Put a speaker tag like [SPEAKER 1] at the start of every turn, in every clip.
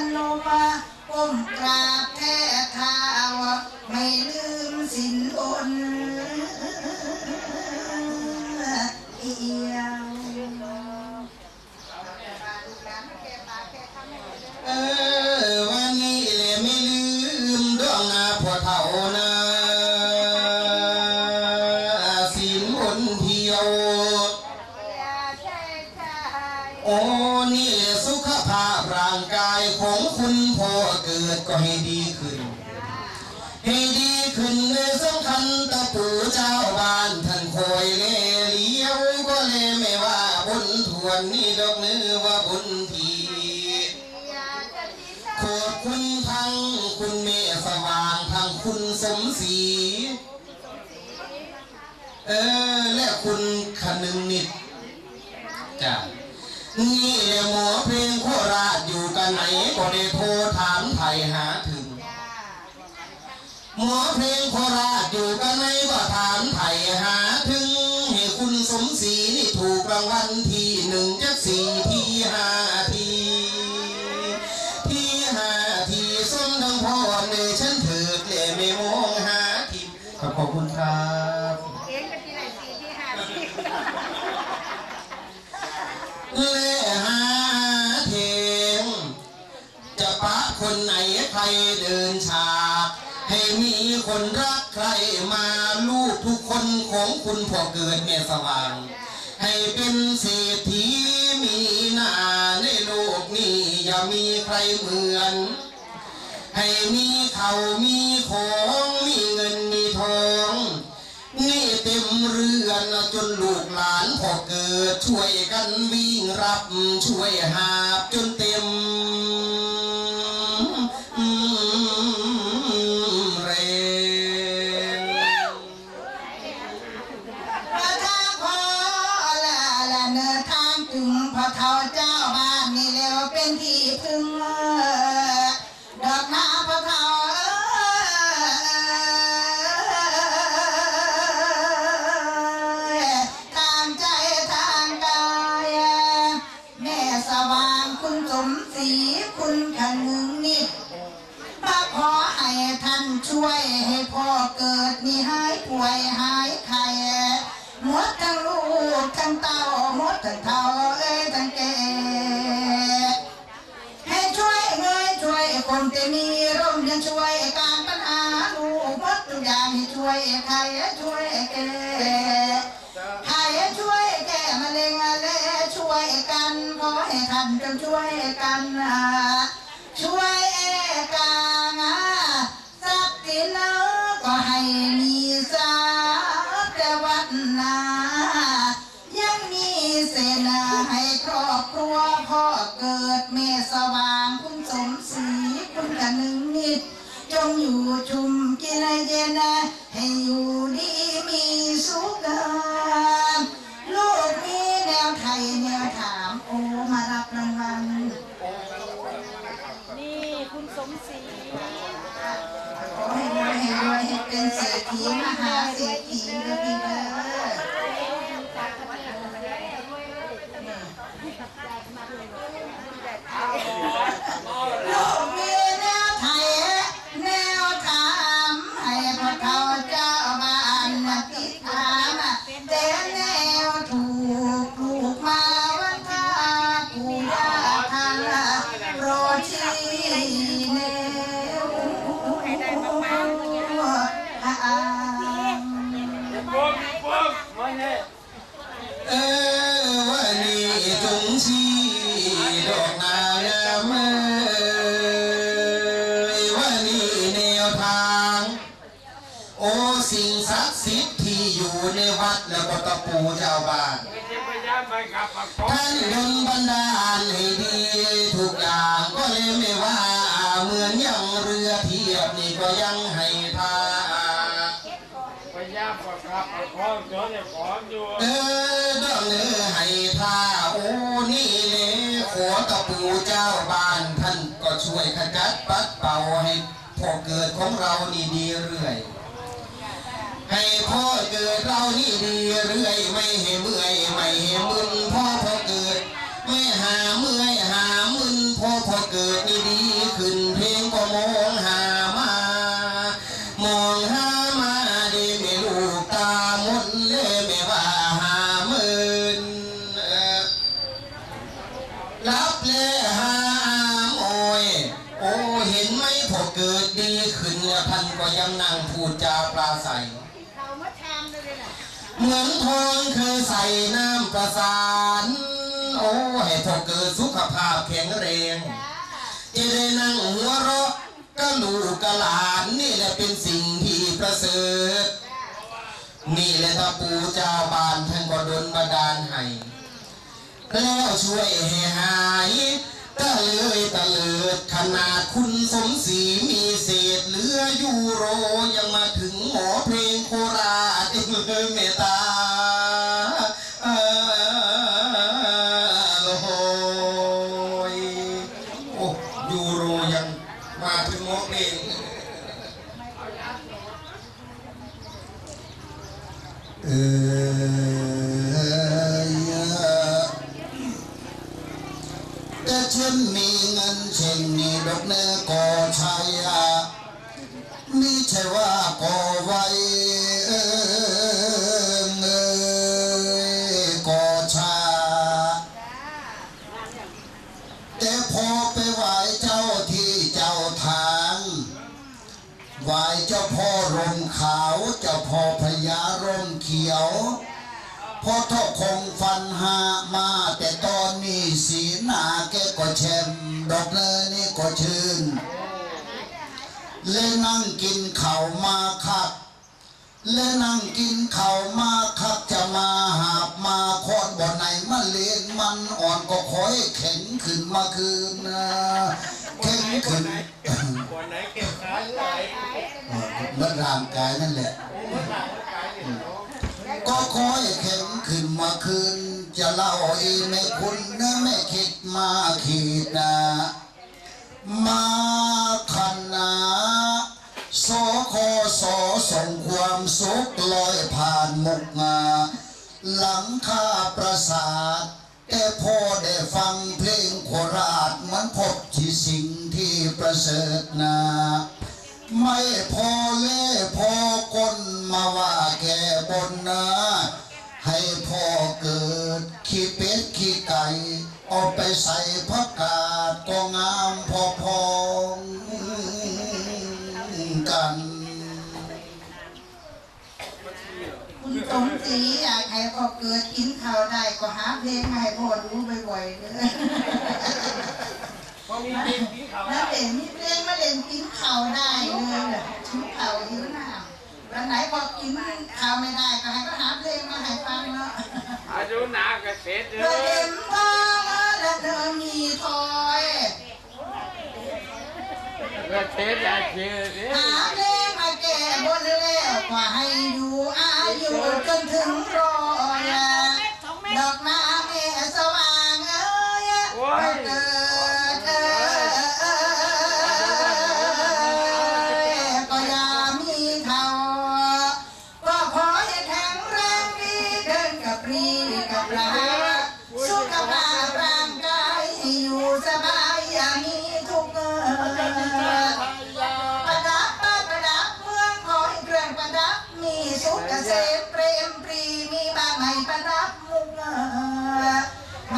[SPEAKER 1] วันลงมาก้มกราบแท้ทาว
[SPEAKER 2] ไม่ลืมสินบนเอีย ไหนก็ได้โทรถามไถ่หาถึง หมอเพลงโคราชอยู่กันไหนก็ถามไถ่หาถึง ให้คุณสมศรีนี่ถูกรางวัลที ใครเดินฉากให้มีคนรักใครมาลูกทุกคนของคุณพ่อเกิดแม่สว่าง ให้เป็นเศรษฐีมีหน้าในโลกนี้อย่ามีใครเหมือน ให้มีเขามีของมีเงินมีทองนี่เต็มเรือนจนลูกหลานพ่อเกิดช่วยกันวิ่งรับช่วยหาบจนเต็ม
[SPEAKER 1] เออเด้อให้ท่าอูนี่เลยขอตะ
[SPEAKER 2] ปูเจ้าบ้านท่านก็ช่วยขจัดปัดเป่าให้พ่อเกิดของเรานี่ดีเรื่อย ให้พ่อเกิดเรานี่ดีเรื่อย ไม่เห็นเมื่อยไม่เห็นมึนพ่อพ่อเกิด ไม่หาเมื่อย
[SPEAKER 3] ยังนั่งพูดจาปราศัย
[SPEAKER 2] เขามาทำเลยน่ะ
[SPEAKER 3] เหมือนทองคือใส่น้ำประสาน โอ้ให้พอเกิดสุขภาพแข็งแรงจะได้นั่งหัวเราะก็ลูกกะหลานนี่แหละเป็นสิ่งที่ประเสริฐ นี่แหละถ้าปู่เจ้าบ้านท่านก็ดลบันดาลให้แล้วช่วยให้หาย ตะเลยตะเลิดขนาดคุณสมศรีมีเศษเหลือยูโรยังมาถึงหมอเพลงโคราชเองเมตตาลยโอ้ยูโรยังมาถึงหมอเพลงเออ ฉันมีเงินเช่นนี้ดอกเนื้อก็ใช่ไม่ใช่ว่าก็ไวเออก็ชา แต่พอไปไหว้เจ้าที่เจ้าทางไหวเจ้าพ่อร่มขาวเจ้าพ่อพญาร่มเขียวพ่อทอคงฟันหามาแต่ตอน เลยนั่งกินเข้ามาครับ และนั่งกินเข้ามาครับจะมาหาบมาคอนบ่อไหนมาเล่นมันอ่อนก็คอยแข็งขึ้นมาคืนนะแข็งขึ้น
[SPEAKER 4] วันไหนเก็บขาไหน
[SPEAKER 3] เมื่อร่างกายนั่นแหละก็คอยแข็งขึ้นมาคืน จะเล่าอีไม่คุณนะไม่คิดมาขีดนะ มาขันนาโสโคโสส่งความสุขลอยผ่านมุกงา หลังคาประสาทแต่พอได้ฟังเพลงโคราชเหมันพบที่สิ่งที่ประเสริฐนา ไม่พอเล่พอกลมาว่าแก่บนนะให้พ่อเกิดขี้เป็ดขี้ไก่ เอาไปใส่พักกาดก็งามพอพองกัน
[SPEAKER 1] คุณสมศรีอยากให้พ่อเกิดกินข้าวได้ก็หาเพลงให้พ่อดูบ่อยๆเลย
[SPEAKER 4] พอมีจริงที่เขา
[SPEAKER 1] แล้วเด่นมีเพลงมาเล่นกินข้าวได้เลยชิมข้าวหิวน้ำวันไหนพอกินข้าวไม่ได้ก็ให้ก็หาเพลงมาให้ฟังเนาะ
[SPEAKER 4] อายุหนาเกษตรเล
[SPEAKER 1] เดิน
[SPEAKER 4] ย
[SPEAKER 1] เห็นทอง และเธอมีทอย
[SPEAKER 4] เกษตรอาเชื่อดิ
[SPEAKER 1] หาเพลงมาแก้บนแล้วก็ให้ดูอายุจนถึงร้อย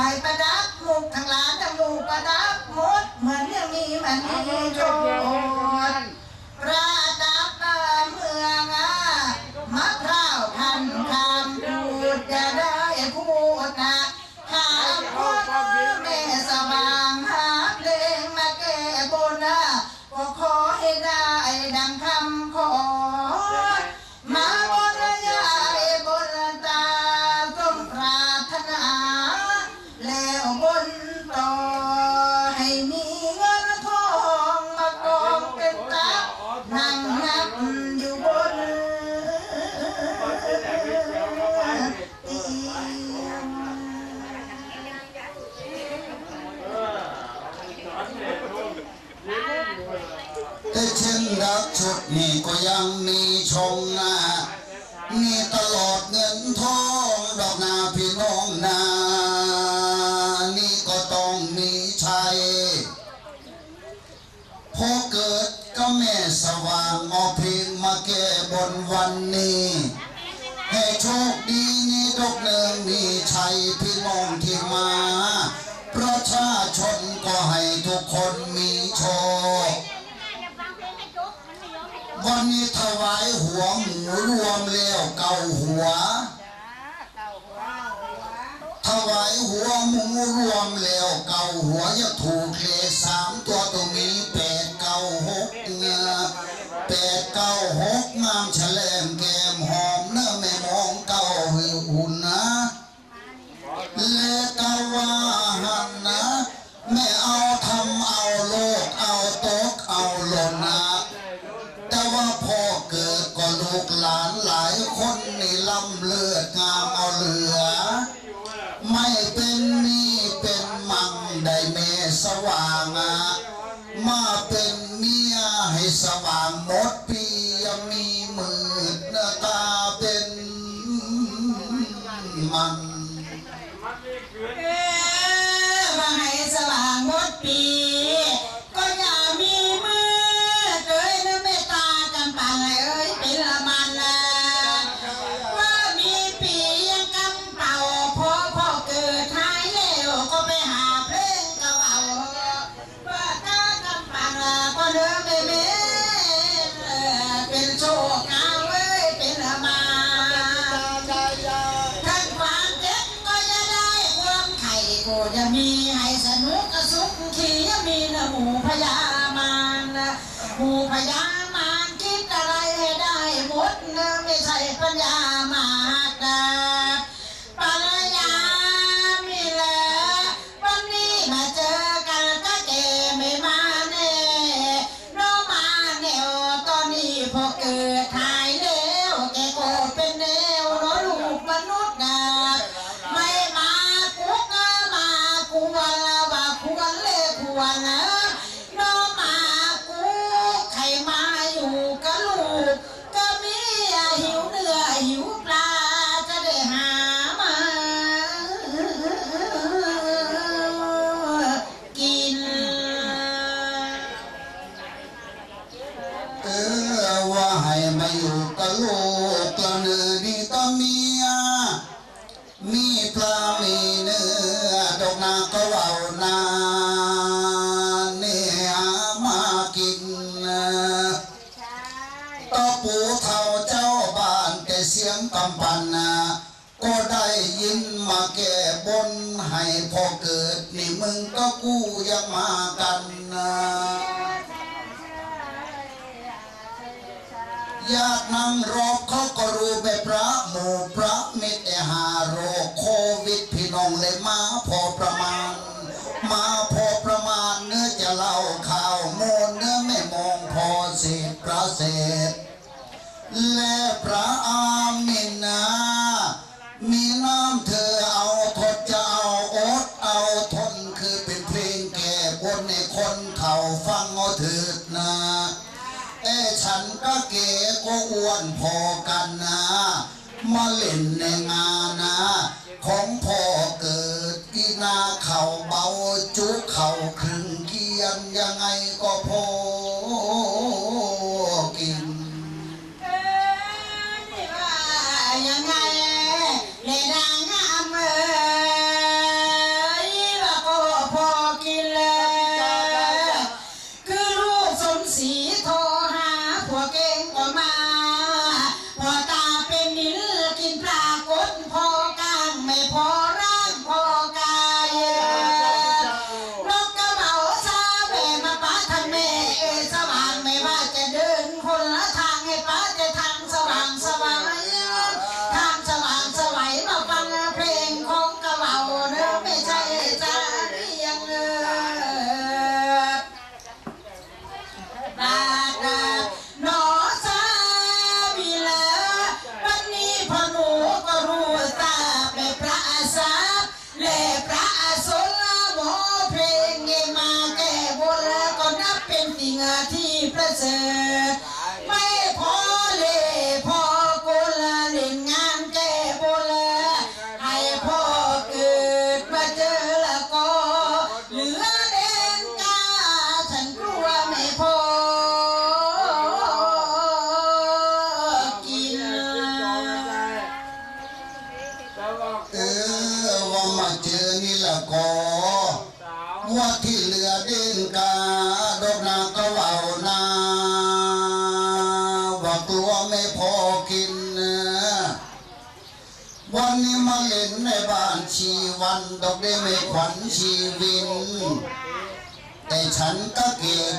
[SPEAKER 1] ใหม่ประดับมุกทั้งหลานทั้งลูกประ
[SPEAKER 3] ดับหม
[SPEAKER 1] ดเหมือนยังมีมันมี
[SPEAKER 3] โชค มาให้สว่างหมด
[SPEAKER 1] ปี ฉันก็เก๋ก็อ้วนพอกันนะมาเล่นในงานนะ ของพ่อเกิดกีนาเข่าเบาจุเข่าครึ่งเกียนยังไงก็พอ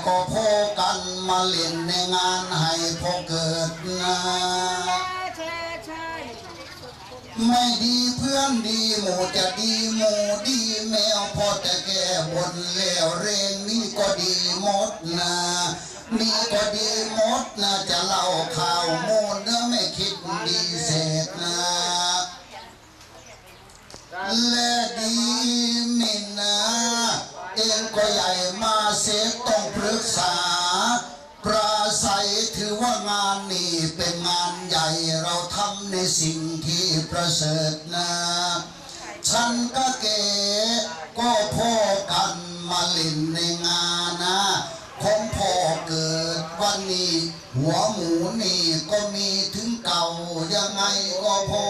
[SPEAKER 1] ก๋
[SPEAKER 3] ก็พอกันมาเล่นในงานให้พอเกิดนาใช่
[SPEAKER 5] ใช่
[SPEAKER 3] ไม่ดีเพื่อนดีหมูจะดีหมูดีแมวพอจะแก้บนแล้วเรงนี่ก็ดีหมดนะนี่ก็ดีหมดนะจะเล่าข่าวโมนเนื้อไม่คิดดีเสร็จนะและดี เองก็ใหญ่มาเสียต้องปรึกษา ปราศัยถือว่างานนี้เป็นงานใหญ่เราทำในสิ่งที่ประเสริฐนะ ฉันก็เก๋ก็พ่อกันมาล่นในงานนะของพ่อเกิดวันนี้ หัวหมูนี่ก็มีถึงเก่ายังไงก็พอ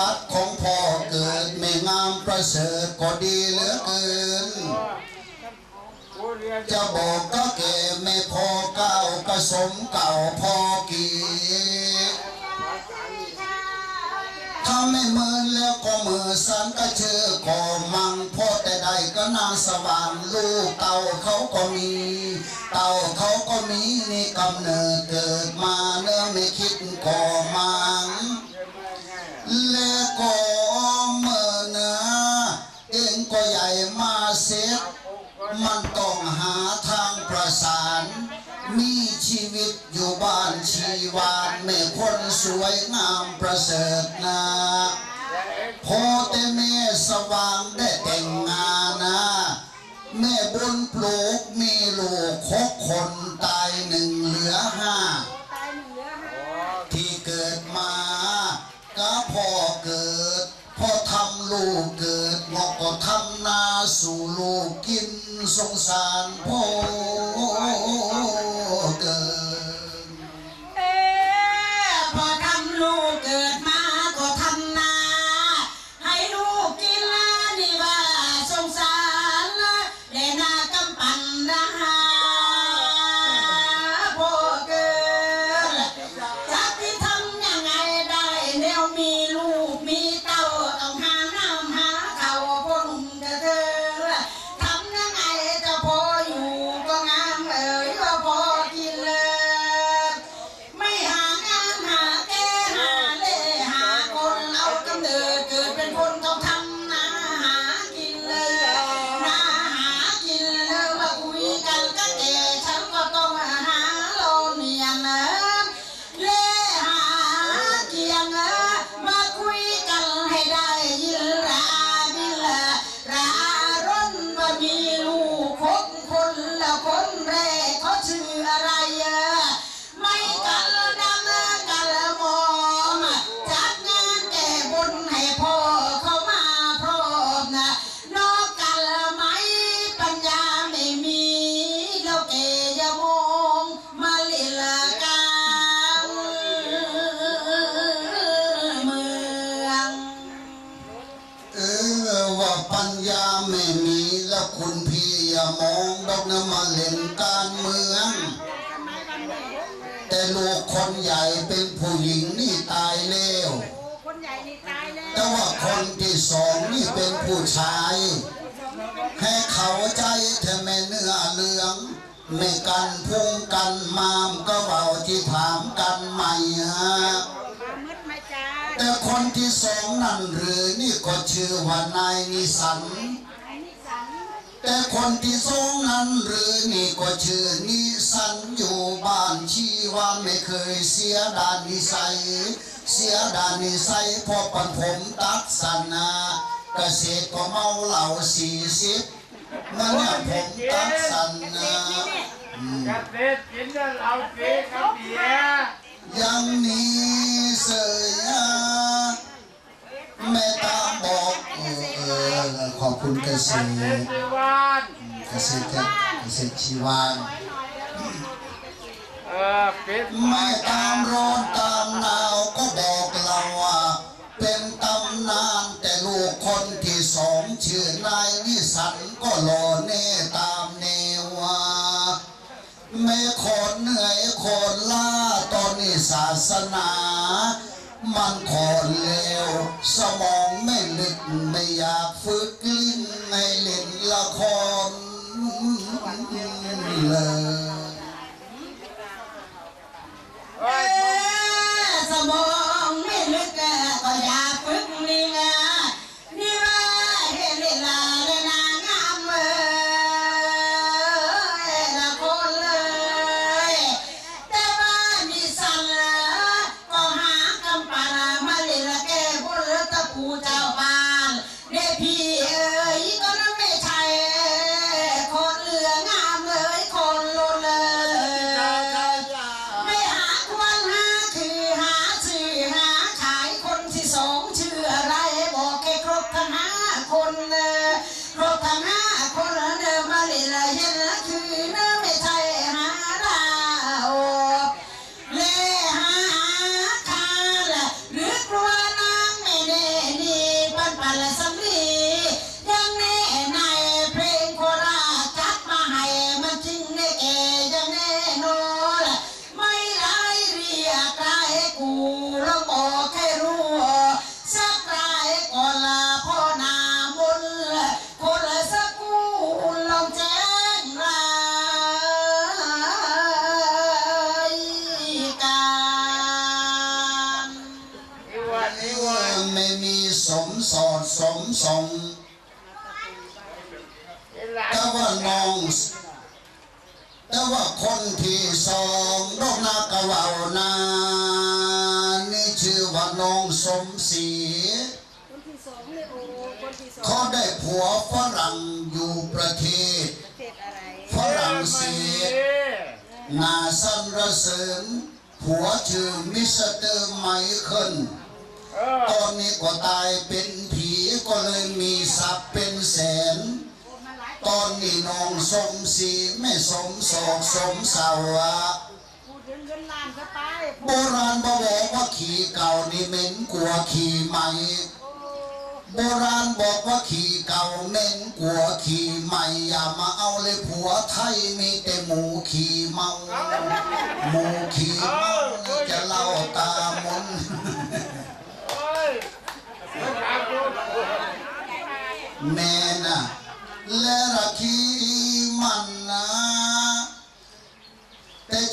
[SPEAKER 1] วัติของพ่อเกิด
[SPEAKER 3] ไม่งามประเสริฐก็ดีเหลือเกิน จะบอกก็แก่ไม่พอเก้าวก็สมเก่าพอกี่ถ้าไม่เมินแล้วก็มือสันก็เชื่อก็มังพ่อแต่ใดก็นางสว่างลูกเต่าเขาก็มี เต่าเขาก็มีนี่กำเนิดเกิดมาเนื้อไม่คิดก่อมัง และก็เมื่อนะเองก็ใหญ่มาเสียมันต้องหาทางประสาน มีชีวิตอยู่บ้านชีวานแม่คนสวยงามประเสริฐนะพอแต่แม่สว่างได้แต่งงานนะแม่บุญปลูกมีลูกหกคนตายหนึ่งเหลือห้า
[SPEAKER 5] ตายหนึ่งเหลือห้า
[SPEAKER 3] ที่เกิดมา ก็พ่อเกิด พ่อทำลูกเกิดงอกก็ทำนาสู่ลูกกินสงสารพ่อ ว่านายนิสัน
[SPEAKER 5] ไอ้นี่สัน
[SPEAKER 3] แต่คนที่สองนั้นหรือนี่ก็ชื่อนิสันอยู่บ้านชีว่าไม่เคยเสียดานนิสัย เสียดานนิสัยพอปันผมตัดสันนาเกษตรก็เมาเหล่าสี่สิบมันเนี่ยผมตัดสันนา
[SPEAKER 4] เกษตรกินแล้วเราเกกับเบียร์
[SPEAKER 3] ยังนี้เสย อาแม่ตาบอกเออขอบคุณเกษ
[SPEAKER 4] เกษ
[SPEAKER 3] ต
[SPEAKER 4] ต
[SPEAKER 3] ร
[SPEAKER 4] รที่วัน
[SPEAKER 3] เกษตรเกษตรชีวานไม่ตามร้อนตามหนาวก็บอกเราว่าเป็นตำนานแต่ลูกคนที่สองชื่อนายวิสันก็รอเน่ตามเนวาไม่ขนเหนื่อยขนล้าตอนนี้ศาสนา มันขอนเลวสมองไม่ลึกไม่อยากฝึกลิ้นให้เล่นละครเลย
[SPEAKER 4] เอ้ย
[SPEAKER 1] สมอง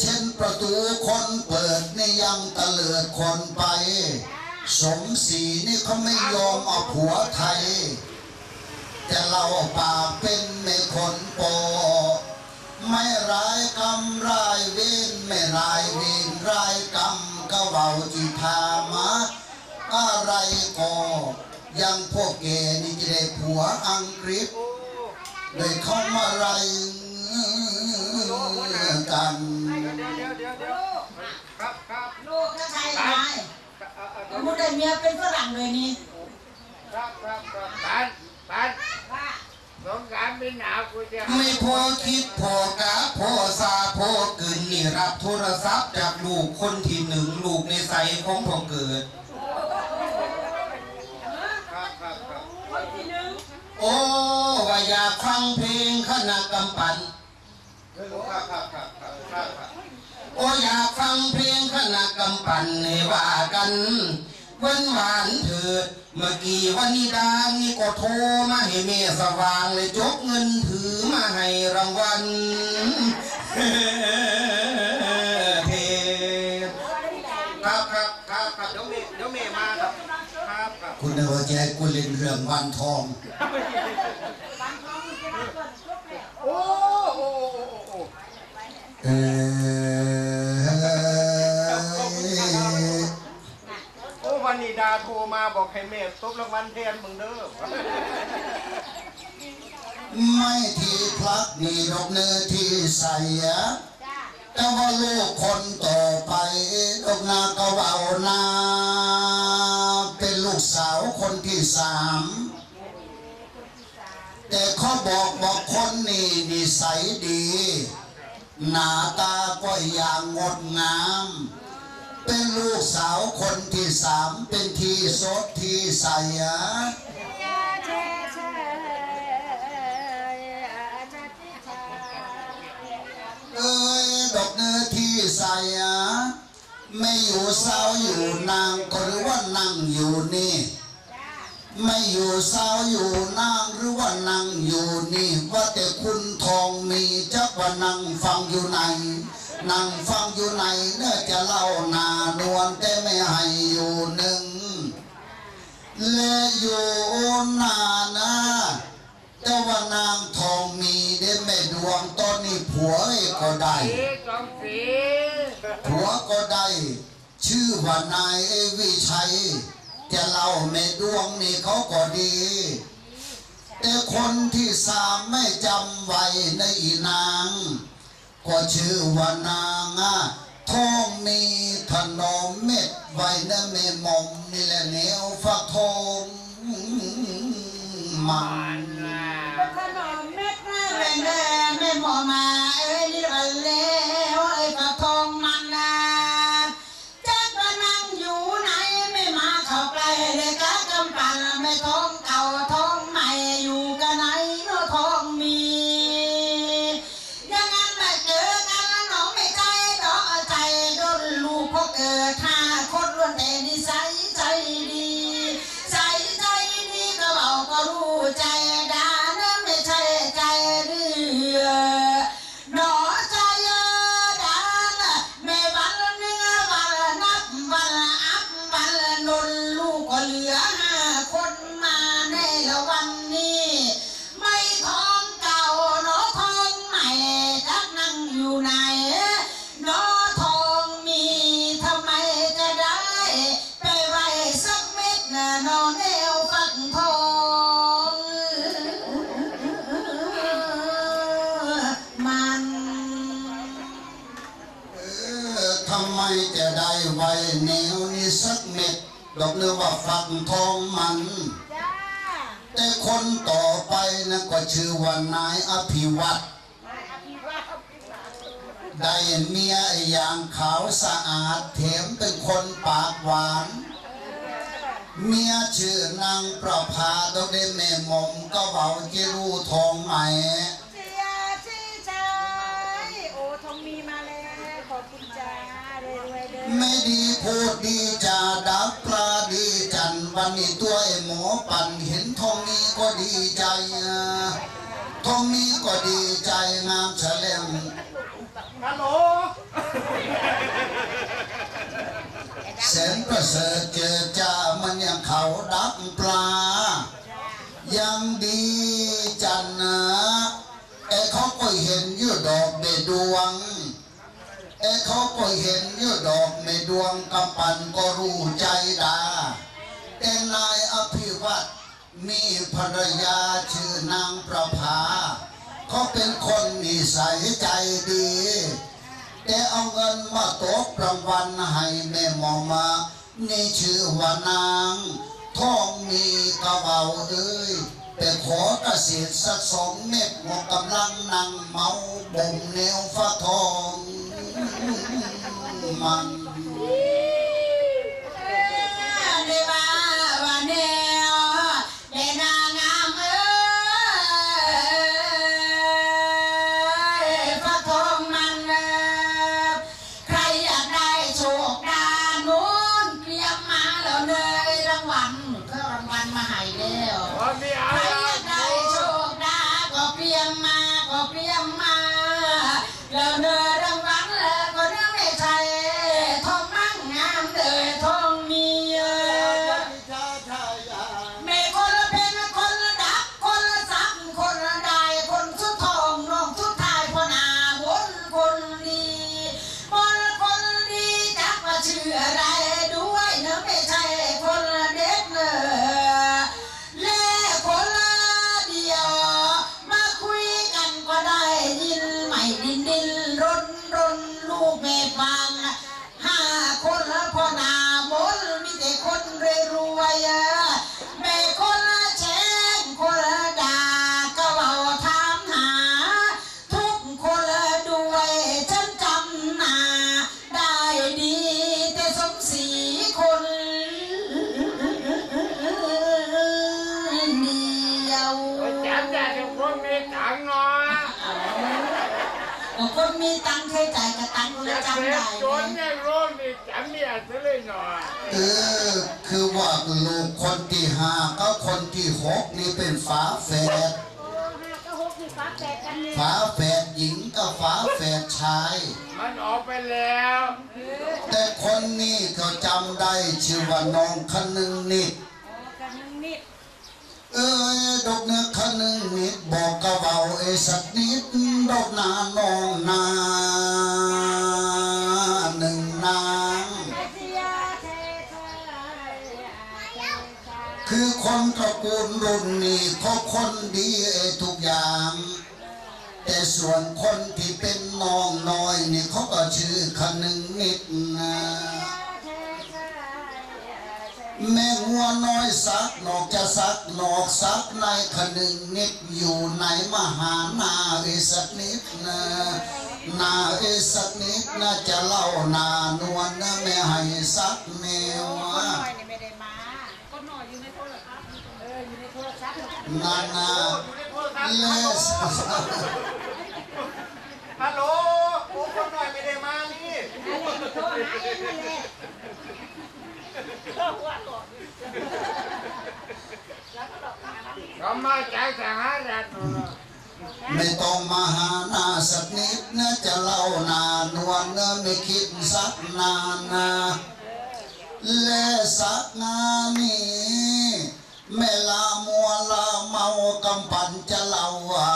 [SPEAKER 1] เช่นประ
[SPEAKER 3] ตูคน
[SPEAKER 5] เปิดนี่
[SPEAKER 3] ยังตะเลิดคนไป สมศรีนี่เขาไม่ยอมเอาผัวไทย แต่เราปากเป็นไม่คนโปอไม่ร้ายกรรมร้ายเวรไม่ร้ายเวรร้ายกรรมก็เบาจิพามะอะไรก็ยังพวกเกนี่จะได้ผัวอังกฤษเลยเข้ามาไร กัน
[SPEAKER 4] เดี๋ยวเดี๋ยวเดี๋ยวเดี๋ยวครับครับ
[SPEAKER 1] ลูกก็ใช่ไหมมุดได้เมียเป็นฝรั่งเลยนี่
[SPEAKER 4] ครับครับครับปันปัน
[SPEAKER 1] ว่า
[SPEAKER 4] สงกรารไม่หนาวกูจะ
[SPEAKER 2] ไม่พอคิดพอกะพอซาพอกึนนี่รับโทรศัพท์จากลูกคนที่หนึ่งลูกในใสของพ่อเกิด
[SPEAKER 4] ครับครับครับ
[SPEAKER 5] คนที่หนึ่ง
[SPEAKER 1] ค
[SPEAKER 2] โอ้ว่าอยากฟังเพลงคณะกำปั่น โอ้อยากฟังเพลงคณะกำปั่นให้ว่ากันวานหวานเถิดเมื่อกี้วันนี้ดานี่ก็โทรมาให้เมสว่างเลยจกเงินถือมาให้รางวัลเท
[SPEAKER 4] ครับครับครับครับเดี๋ยวเมย์เดี๋ยวเมมาครับครับครับ
[SPEAKER 3] คุณเอาใจกูเล่นเรื่องวันทอง
[SPEAKER 4] โอ้โอ้โอ้โอ้โอ้
[SPEAKER 3] เออ
[SPEAKER 4] โอ้วันนี้ดาโทรมาบอกให้เมย์ตบรางวัลแทนมึงเด้อ
[SPEAKER 3] ไม่ที่พลักนี่ดอกเนื้อที่ใส่แต่ว่าลูกคนต่อไปดอกนาก็เบานาเป็นลูกสาวคนที่สามแต่เขาบอกว่าคนนี้นิสัยดี หน้าตาก็อย่างงดงาม เป็นลูกสาวคนที่สามเป็นที่สดที่ใสอะเอ้ยดอกเนื้อที่ใส่อะไม่อยู่เศร้าอยู่นางก็หรือว่านั่งอยู่นี่ ไม่อยู่เศร้าอยู่นางหรือว่านั่งอยู่นี่ว่าแต่คุณทองมีจักว่านั่งฟังอยู่ไหนนั่งฟังอยู่ไหนเนื้อจะเล่าหนานวลแต่ไม่ให้อยู่หนึ่งและอยู่นานนะแต่ว่านางทองมีได้แม่ดวงตอนนี้ผัวเองก็ได้
[SPEAKER 4] จอมสี
[SPEAKER 3] ผัวก็ได้ ชื่อว่านายเอวิชัย จะเล่าแม่ดวงนี่เขาก็ดี แต่คนที่สามไม่จำไว้ในอีนาง ก็ชื่อว่านางอะทองมีถนอมเม็ดไว้นะแม่หมมนี่แหละเหนียวฟักทองมัน
[SPEAKER 5] ขนมเม็ดหน้า
[SPEAKER 1] แม่แม่แม่หมอมาเอ้ยนี่วันแล้
[SPEAKER 3] ดดอกเนื้อว่าฟักทองมัน
[SPEAKER 5] จ้า
[SPEAKER 3] แต่คนต่อไปนะก็ชื่อว่านายอภิวัตรได้เมียอย่างขาวสะอาดแถมเป็นคนปากหวาน เมียชื่อนางประภาดอกได้แม่หมอมก็เบาจิรูทองใหม่
[SPEAKER 5] เจียชื่อชายโอ้ทองมีมาแล้วขอบคุณจ้าเรื่อยๆเด้อ
[SPEAKER 3] ไม่ดีพูดดีจาดับปลาดี จันทร์วันนี้ตัวไอ้หมอปั่นเห็นทองนี้ก็ดีใจอะทองนี้ก็ดีใจงามแฉลม
[SPEAKER 4] ฮัลโหล
[SPEAKER 3] แสนประเสริฐเจอจ้ามันยังเขาดับปลา ยังดีจันนะไอ้เขาก็เห็นอยู่ดอกเดดวงไอ้เขาก็เห็นอยู่ดอกในดวงกำปันก็รู้ใจดา แต่นายอภิวัตรมีภรรยาชื่อนางประภาเขาเป็นคนนิสัยใจดี แต่เอาเงินมาตกรางวัลให้แม่หมอมา นี่ชื่อว่านางท้องมีกระเบาเอ้ยแต่ขอกษตรสักสองเม็ดหมอกำลังนั่งเมาบ่มแนวฟ้าทองมัน
[SPEAKER 1] เดวา ว่ ว่าลูกคนที่ห้าก็คนที่ห
[SPEAKER 4] กนี่เป็น
[SPEAKER 3] ฝาแฝด
[SPEAKER 5] โอ้ห้าก็หกนี่ฟ้าแตกกันเลย
[SPEAKER 3] ฝาแฝดหญิงกับฝาแฝดชาย
[SPEAKER 4] มันออกไปแล้ว
[SPEAKER 3] แต่คนนี้เขาจำได้ชื่อว่าน้องคนึงนิด
[SPEAKER 5] โอ้กันยังนิด
[SPEAKER 3] เอ้ยดอกเนื้อคนึงนิดบอกกระเบาเอสักนิดดอกนาน้องนาหนึ่งนา คือคนตระกูลรุ่นนี้เขาคนดีเอทุกอย่าง แต่ส่วนคนที่เป็นน้องน้อยนี่เขาก็ชื่อคนึงนิดนะแม่งัวน้อยสักนอกจะสักนอกสักในคนึงนิดอยู่ในมหานาเอสักนิดนะนาเอสักนิดนะจะเล่านานวลนะแม่ให้สักแนว
[SPEAKER 5] คน
[SPEAKER 3] อะ
[SPEAKER 5] น่อยนี่ไม่ได้มาคนหน่อยอยู่ในโทรศัพท์เอออยู่ในโทรศัพท์
[SPEAKER 3] นานาเลส
[SPEAKER 2] ฮัลโหลโอ้คนหน่อยไม่ได้มานี่
[SPEAKER 5] อะไรโทรหาเองนั่นแหละ
[SPEAKER 4] ก็มาจากทหารรัฐนู่นน่ะ
[SPEAKER 3] ไม่ต้องมาหาหน้าสักนิดนะจะเล่านานวลนะไม่คิดสักนานนะ และสักงานนี้แม่ลามัวลาเมากำปั่นจะเล่าว่า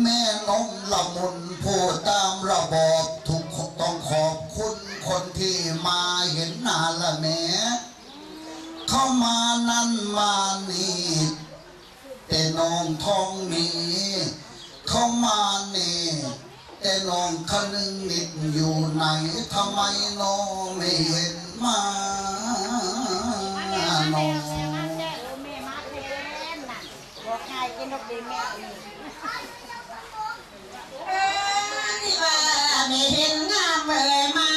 [SPEAKER 3] แม่นมละมุนพูดตามระบอบทุกคนต้องขอบคุณคนที่มาเห็นหน้าละแม่เข้ามานั่นมานี่แต่น้องทองมีเข้ามานี่แต่น้องคนึงนิดอยู่ไหนทำไมน้องไม่เห็น มา
[SPEAKER 5] มาแม่มา
[SPEAKER 3] น้
[SPEAKER 5] แม่
[SPEAKER 3] อง
[SPEAKER 5] แม่มาแม่เออแม่มาแทนน่ะบอกง่ายกินดอกดีแม่นี่
[SPEAKER 1] เอ้ยนี่ว่าไม่เห็นงามเลยมา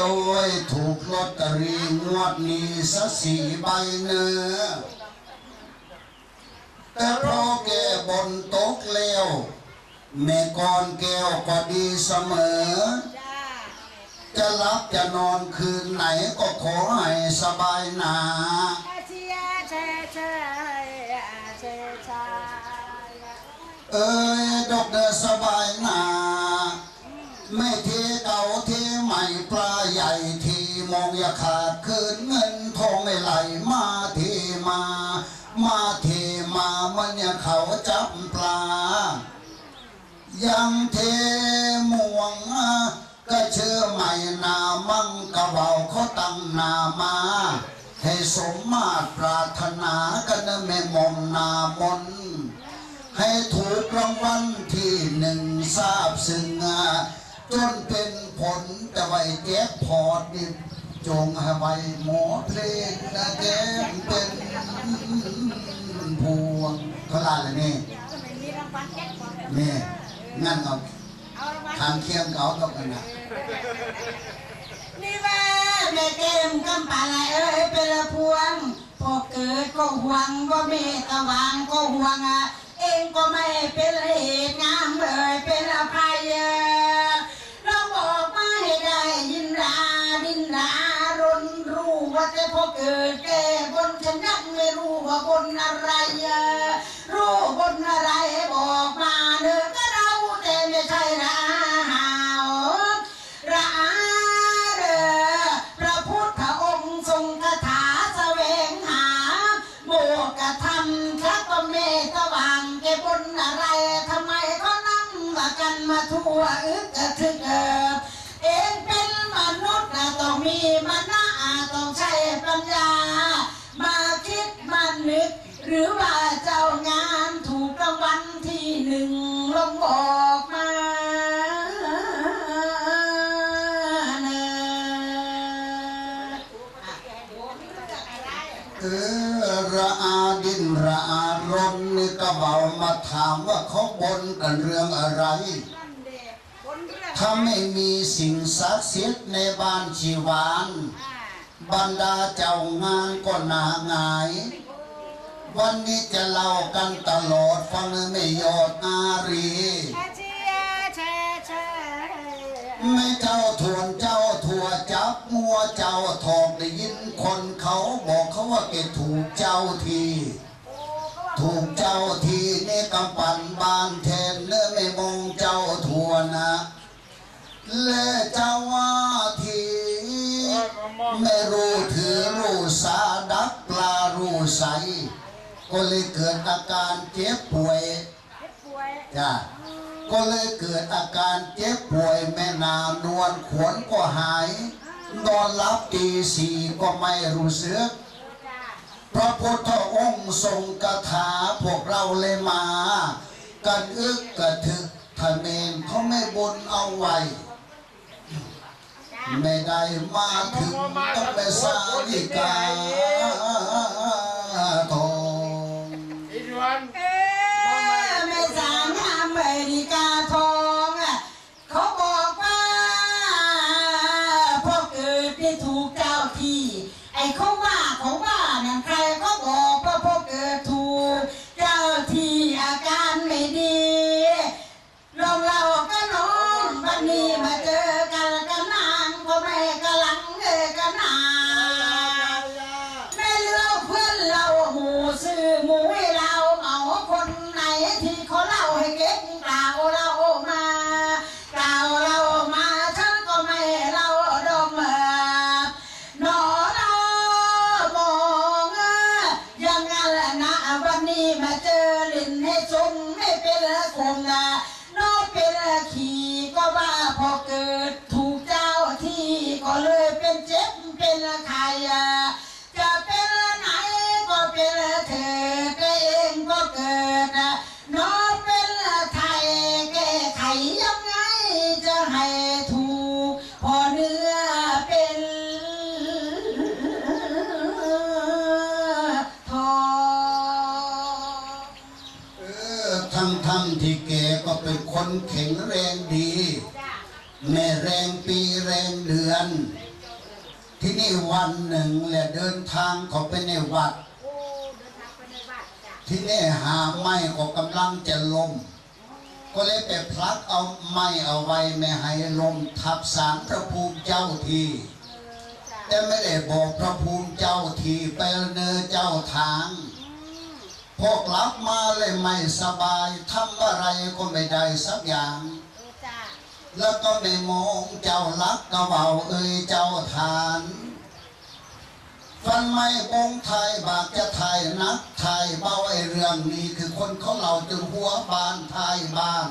[SPEAKER 1] โอ้
[SPEAKER 3] ยถูกลอตเตอรี่งวดนี้สักสี่ใบเนอแต่พอบนตกเลวแม่กอนแก้วก็ดีเสมอ
[SPEAKER 5] จะ
[SPEAKER 3] รับจะนอนคืนไหนก็ขอให้สบายหนา
[SPEAKER 5] เอ้
[SPEAKER 3] ยดอกเดอสบายหนาไม่เทเก่า อย่าขาดคืนเงินทองไม่ไหลมาเทมา มาเทมามันอย่าเขาจับปลา ยังเทม่วงก็เชื่อใหม่นามั่งกะเบาเขาตั้งนามาให้สมมาตรปรารถนากันแม่มอมนามน ให้ถูกรางวัลที่หนึ่งทราบซึ่งจนเป็นผลแต่ไว้แจ็คพอดนี่ จงห้ไว้หมอเพลงนะแก้มเป็นพวงเขาลาเลยนี่
[SPEAKER 5] ก็ไม่มีรางวัลแจ็คพอต
[SPEAKER 3] นี่งั้นเอา
[SPEAKER 5] เอารา
[SPEAKER 3] ทางเคียงเขาต้อกันนะ
[SPEAKER 1] นี่ว่าแม่เกมกำปาไหลเอ้ยเป็นละพวงพอเกิดก็ห่วงว่าเมตะวางก็ห่วงอะเองก็ไม่เป็นเหตุงามเอ่ยเป็นอภัยเอ่ยเราบอกมาให้ได้ยินราดินรารนรู้ ว่าแต่พอเกิดแก่บนฉันยังไม่รู้ว่าบนอะไรรู้บนอะไรบอกมาเด้อก็เราแต่ไม่ใช่ราหาระอาเด้อพระพุทธองค์ทรงคาถาแสวงหาโมกธรรมพระประเมตวางแก่บนอะไรทำไมเขานั่งว่ากันมาทั่วอึกกระทึกเออเองเป็นมนุษย์นะต้องมีมานะ ต้องใช้ปัญญา มาคิดมานึก หรือว่าเจ้างานถูกรางวัลที่หนึ่งลงบอกมา
[SPEAKER 3] เออระอาดินระอารนนี่ก็เบามาถามว่าเขาบนกันเรื่องอะไร
[SPEAKER 5] นั่นเด็กบนเรื่อง
[SPEAKER 3] ถ้าไม่มีสิ่งศักดิ์สิทธิ์ในบ้านชีวาน
[SPEAKER 5] อ่า
[SPEAKER 3] บรรดาเจ้างานก็หนาหงาย วันนี้จะเล่ากันตลอดฟังไม่ยอดอารี ไม่เจ้าทวนเจ้าทัวจับมัวเจ้าทองได้ยินคนเขาบอกเขาว่าแกถูกเจ้าทีถูกเจ้าทีนี่กำปั่นบานแทนเนื้อไม่มองเจ้าทัวนะและเจ้าว่าที ไม่รู้ถือรู้สาดักปลารู้ใส ก็เลยเกิดอาการเจ็บป่วย
[SPEAKER 5] จ้ะ
[SPEAKER 3] ก็เลยเกิดอาการเจ็บป่วยแม่นานวลขวนก็หาย นอนหลับตีสี่ก็ไม่รู้สึกพระพุทธองค์ทรงกถาพวกเราเลยมา กันอึกกระทึกทะเมนเขาไม่บนเอาไว้ ไม่ได้มาถึงต้องไปสาลิกาทอ
[SPEAKER 1] ทั้งที่แกก็เป็น
[SPEAKER 3] คนแข็งแรงดีแม่แรงปีแรงเดือน ที่นี่วันหนึ่งแหละเดินทางเขาไปในวัด
[SPEAKER 5] ที่นี่
[SPEAKER 3] หาไม้ก็กำลังจะลม ก็เลยไปพลักเอาไม้เอาไว้ไม่ให้ลมทับสารพระภูมิเจ้าทีแต่ไม่ได้บอกพระภูมิเจ้าทีไปเนอเจ้าทาง พวกรับมาเลยไม่สบายทำอะไรก็ไม่ได้สักอย่าง
[SPEAKER 5] จ้า
[SPEAKER 3] แล้วก็ไม่มองเจ้ารักกระเบาเอ่ยเจ้าทานฟันไม่บงไทยบากจะไทยนักไทยเบาไอเรื่องนี้คือคนเขาเราจนหัวบานไทยบ้าน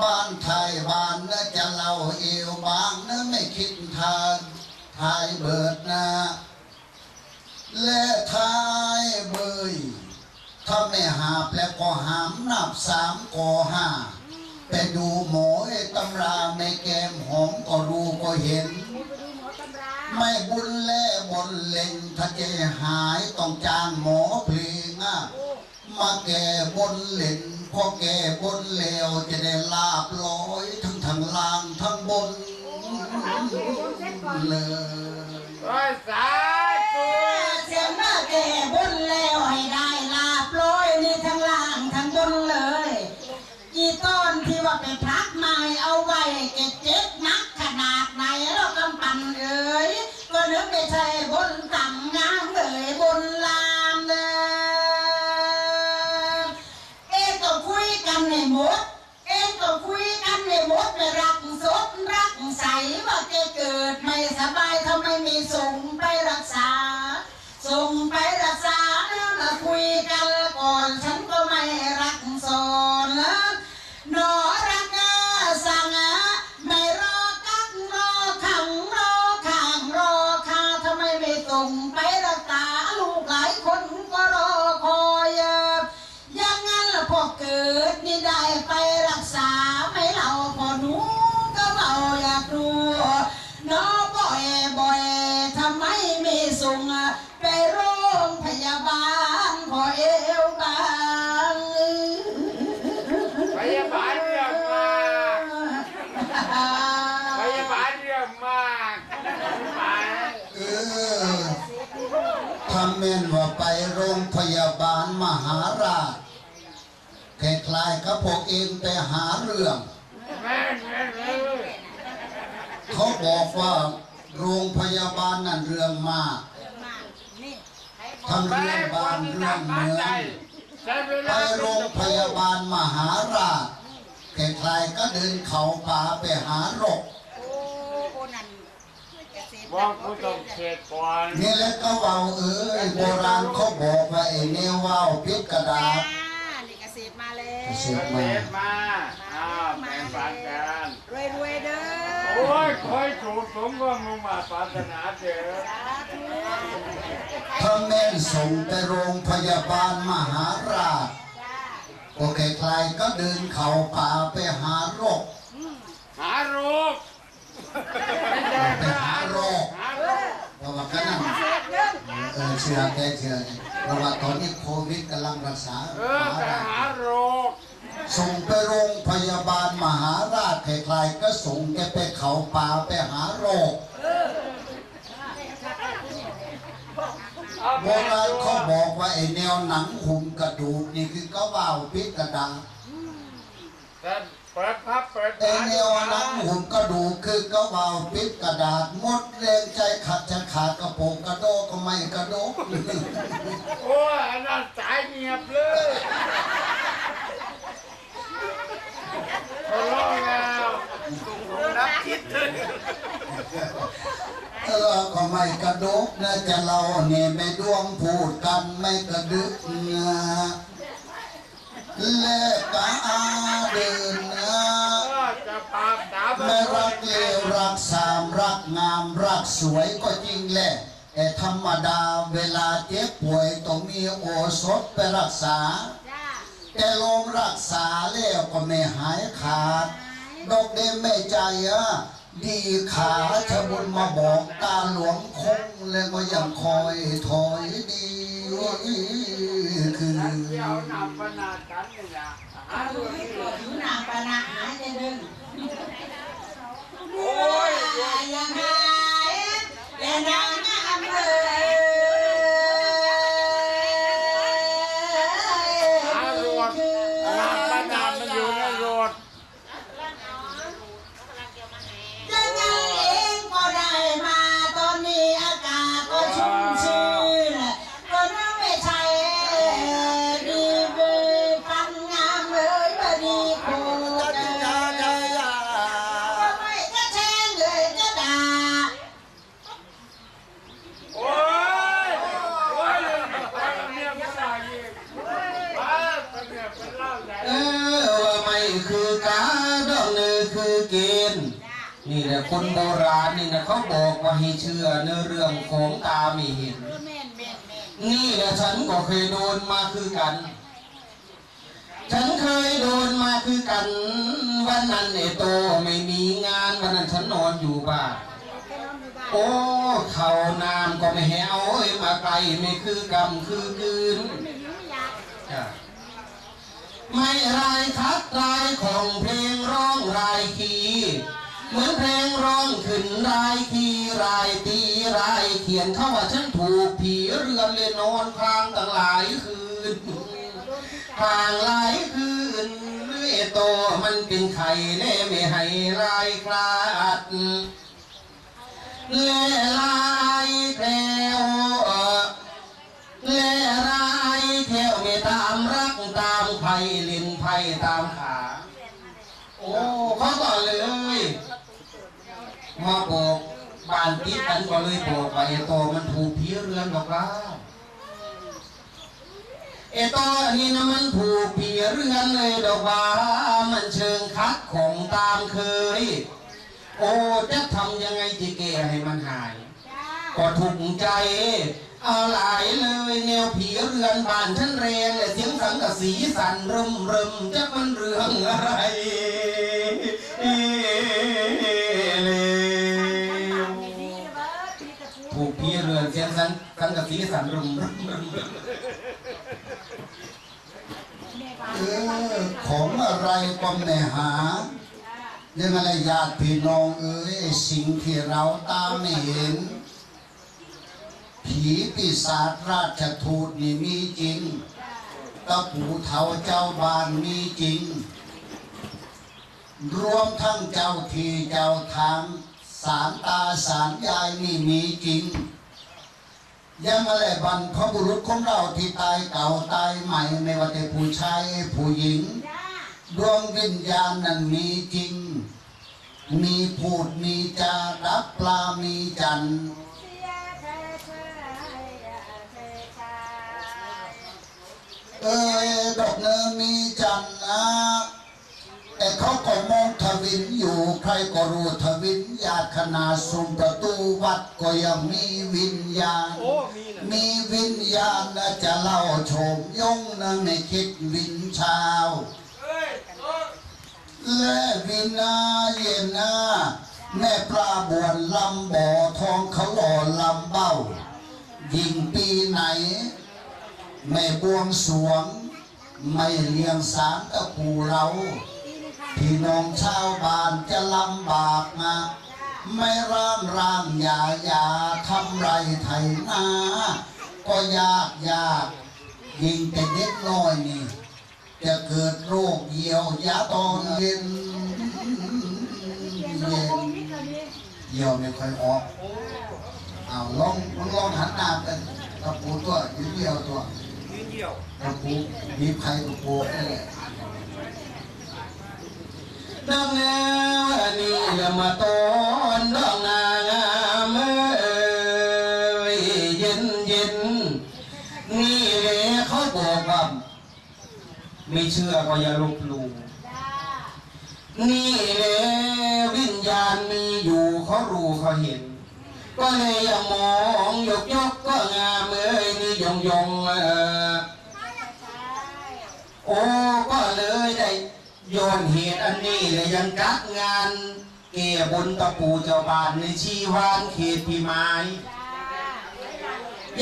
[SPEAKER 3] บ้านไทยบ้านนะจะเล่าเอวบางนะไม่คิดทานไทยเบิดนะและไทยเบย ถ้าไม่หาบแล้วก็หามนับสามก็ห้าไปดูหมอไอ้ตำราในแกมหอมก็รู้ก็เห็น
[SPEAKER 5] ไปดูหมอตำรา
[SPEAKER 3] ไม่บุญแล่บนเล่งถ้าเจหายต้องจ้างหมอเพลงอะมาแก่บนเล่นพอแก่บนเลวจะได้ลาบลอยทั้งทางล่างทั้งบนเลย
[SPEAKER 4] โอ้ยสาธุ
[SPEAKER 1] ก็นึกไม่ใช่บนต่ำงามเอ๋ยบนลามเด้อเอ๊ะก็คุยกันในหมดเอ๊ะ ล้าย
[SPEAKER 3] ๆกับพวกเองไปหาเรื่อง
[SPEAKER 4] แม่แม่เลย
[SPEAKER 3] เขาบอกว่าโรงพยาบาลนั่นเรื่องมาก
[SPEAKER 5] นี่
[SPEAKER 3] ทั้งเรื่องบ้านเรื่องเมือง
[SPEAKER 4] ใช้เว
[SPEAKER 3] ไป
[SPEAKER 4] ลา
[SPEAKER 3] โรงพยาบาลมหาราชใครๆก็เดินเขาป่าไปหาโรค
[SPEAKER 5] โอ้โอ้นั่นเกษตร
[SPEAKER 4] บอกกูต้องเช็ดก่อน
[SPEAKER 3] นี่แหละก็เว่าเอ้ยโบราณเขาบอกว่าไอ้แนวว่าวพิษกระดา
[SPEAKER 5] จ้า
[SPEAKER 3] ษ
[SPEAKER 5] นี่เกษตรมาแล้ว
[SPEAKER 3] เกษ
[SPEAKER 4] เช็
[SPEAKER 3] ตร
[SPEAKER 4] ดมาอ้าวแบ่งปันกัน
[SPEAKER 5] รวยรวยๆเด้อ
[SPEAKER 4] โอ้ยคอยถูกสมก็มึงมาปรารถนาเถอะ
[SPEAKER 5] สาธุ
[SPEAKER 3] ถ้าแม่นส่งไปโรงพยาบาลมหาราช
[SPEAKER 5] จ้า
[SPEAKER 3] โอเคใครก็เดินเขาป่าไปหาโรค
[SPEAKER 4] หาโรคไม่ใช่
[SPEAKER 3] ไปหาโรค
[SPEAKER 4] หาโรค
[SPEAKER 3] เพราะว่าก็นั่น
[SPEAKER 5] เสร็จเด้อ
[SPEAKER 3] เออเชื่อแกเชื่อเพราะว่าตอนนี้โควิดกำลังรักษา
[SPEAKER 4] เออไปหาโรค
[SPEAKER 3] ส่งไปโรงพยาบาลมหาราชใครๆก็ส่งแกไปเขาป่าไปหาโรค
[SPEAKER 4] เอา
[SPEAKER 3] โบ
[SPEAKER 4] ไป
[SPEAKER 3] ราณ
[SPEAKER 4] ดู
[SPEAKER 3] เขาบอกว่าไอ้แนวหนังหุ่มกระดูกนี่คือก็ว่าวพิษกระดาษ
[SPEAKER 4] แต่ เปิดพับเปิด
[SPEAKER 3] ไอ้แนวหนังหุ่มกระดูคือก็ว่าวพิษกระดาษหมดแรงใจขัดจะขาดกระโปรงกระโดกก็ไม่กระโดก
[SPEAKER 4] โอ้ยอันนั้นสายเงียบเลยเขาร้องแล้วนับคิดถึง
[SPEAKER 3] เออก็ไม่กระโดกนะจะเราเนี่ยไม่ดวงพูดกันไม่กระดึกนะและกาเดิน นะ
[SPEAKER 4] จะปราบดาบ
[SPEAKER 3] ไม่รักเลวรักสามรักงามรักสวยก็จริงแหละ แต่ธรรมดาเวลาเจ็บป่วยต้องมีโอสถไปรักษา แต่ลงรักษาแล้วก็ไม่หายขาด ดอกเดมไม่ใจอะดีขาชะบุญมาบอกตาหลวงคงแล้วก็ยังคอยถอยดีคือ
[SPEAKER 4] เดี๋ยวนำปนากันนี่นะ
[SPEAKER 1] เอาลูกให้กดหนาปนาหาจะดึง
[SPEAKER 4] โอ้ย
[SPEAKER 1] ยังไงยังนางอำเภอ
[SPEAKER 2] คนโบราณนี่นะเขาบอกว่าให้เชื่อในเรื่องของตาไม่เห็
[SPEAKER 5] น
[SPEAKER 2] นี่แหละฉันก็เคยโดนมาคือกัน ฉันเคยโดนมาคือกัน วันนั้นไอโตไม่มีงานวันนั้นฉันนอนอยู่บ้านโอ้เขาน้ำก็ไม่แหวเอ้ยมาไกลไม่คือกำคือคืน
[SPEAKER 5] ไม่หิวไม่อก
[SPEAKER 2] ไม่รายคัดรายของเพลงร้องรายคี มือนเพลงร้องขึ้นรายคีรายตีรายเขียนเข้าว่าฉันถูกผีเรือนเลยนอนคลางตั้งหลายคืน
[SPEAKER 5] คลาร
[SPEAKER 2] ทางหลายคืนเลื่อยโตมันเป็นไข่แน่ไม่ให้รายคลาดเล่ลาานติดกันก็เลยบอกว่าไอ้โตมันถูกผีเรือนหรอกล่ะไอตอนนี้นะมันผูกเพียเรือนเลยดอกว่า มันเชิงคัดของตามเคย โอ้จะทำยังไงจะแก้ให้มันหาย
[SPEAKER 5] จ้า
[SPEAKER 2] ก็ถูกใจเอาหลายเลยแนวผีเรือนบ้านฉันแรงและเสียงสังกะสีสั่นรึมรึมจะมันเรื่องอะไร ยงสังสังกะสีสันรึมรึมรึมรึม
[SPEAKER 3] เออของอะไรก็ไม่หายังอะไรญาติพี่น้องเอ้ยสิ่งที่เราตาไม่เห็น ผีปีศาจราชทูตนี่มีจริงตะปูเทาเจ้าบ้านมีจริง รวมทั้งเจ้าที่เจ้าทางสารตาสารยายนี่มีจริง ยังอะไรบรรพบุรุษของเราที่ตายเก่าตายใหม่ไม่ว่าแต่ผู้ชายผู้หญิง
[SPEAKER 5] จ้า
[SPEAKER 3] ดวงวิญญาณนั้นมีจริง มีพูดมีจารับปลามีจันทร์
[SPEAKER 5] เสียเธอเธอเธอชาย
[SPEAKER 3] เอ้ยดอกเนินมีจันทร์นะ แต่เขาก็มองทวินอยู่ใครก็รู้ทวินญาติขนาดสุมประตูวัดก็ยังมีวิญญาณมีวิญญาณนะจะเล่าโฉมยงนะไม่คิดวินเช้าและวินาเย็นนา แม่ปลาบวนลำบ่อทองเขาหล่อลำเบ้า ยิงปีไหน ไม่บวงสรวง ไม่เลี้ยงสารตะปูเรา
[SPEAKER 5] ปีนึงค่ะ
[SPEAKER 3] พี่น้องชาวบ้านจะลำบากนะไม่ร่างร่างอยาอยาทำไรไถนาก็ยากยากยิงแต่เด็กน้อยนี่ จะเกิดโรคเหี่ยวยาตอนเย็น
[SPEAKER 5] เย็น
[SPEAKER 3] เยี่
[SPEAKER 5] ย
[SPEAKER 3] วไม่ค่อยออกเอาลองลองลองหันหน้าเป็นกระปูตัวยืดเดียวตัวกระปูมีไผ่กระปูนี่แหละ
[SPEAKER 2] ดังแล้วนี่ละมาตอนดองนางามเอ้ยเย็นเย็นนี่แหละเขาบอกว่าไม่เชื่อก็อย่าลบหลู่นี่แหละวิญญาณมีอยู่เขารู้เขาเห็น ก็เลยอย่ามองยกยกก็งามเอ้ยนี่ยงยงเออโอ้ก็เลยได้ โยนเหตุอันนี้เลยยังกักงาน เกี่ยบนตะปูเจ้าบ้านในชีวานเขตพิมาย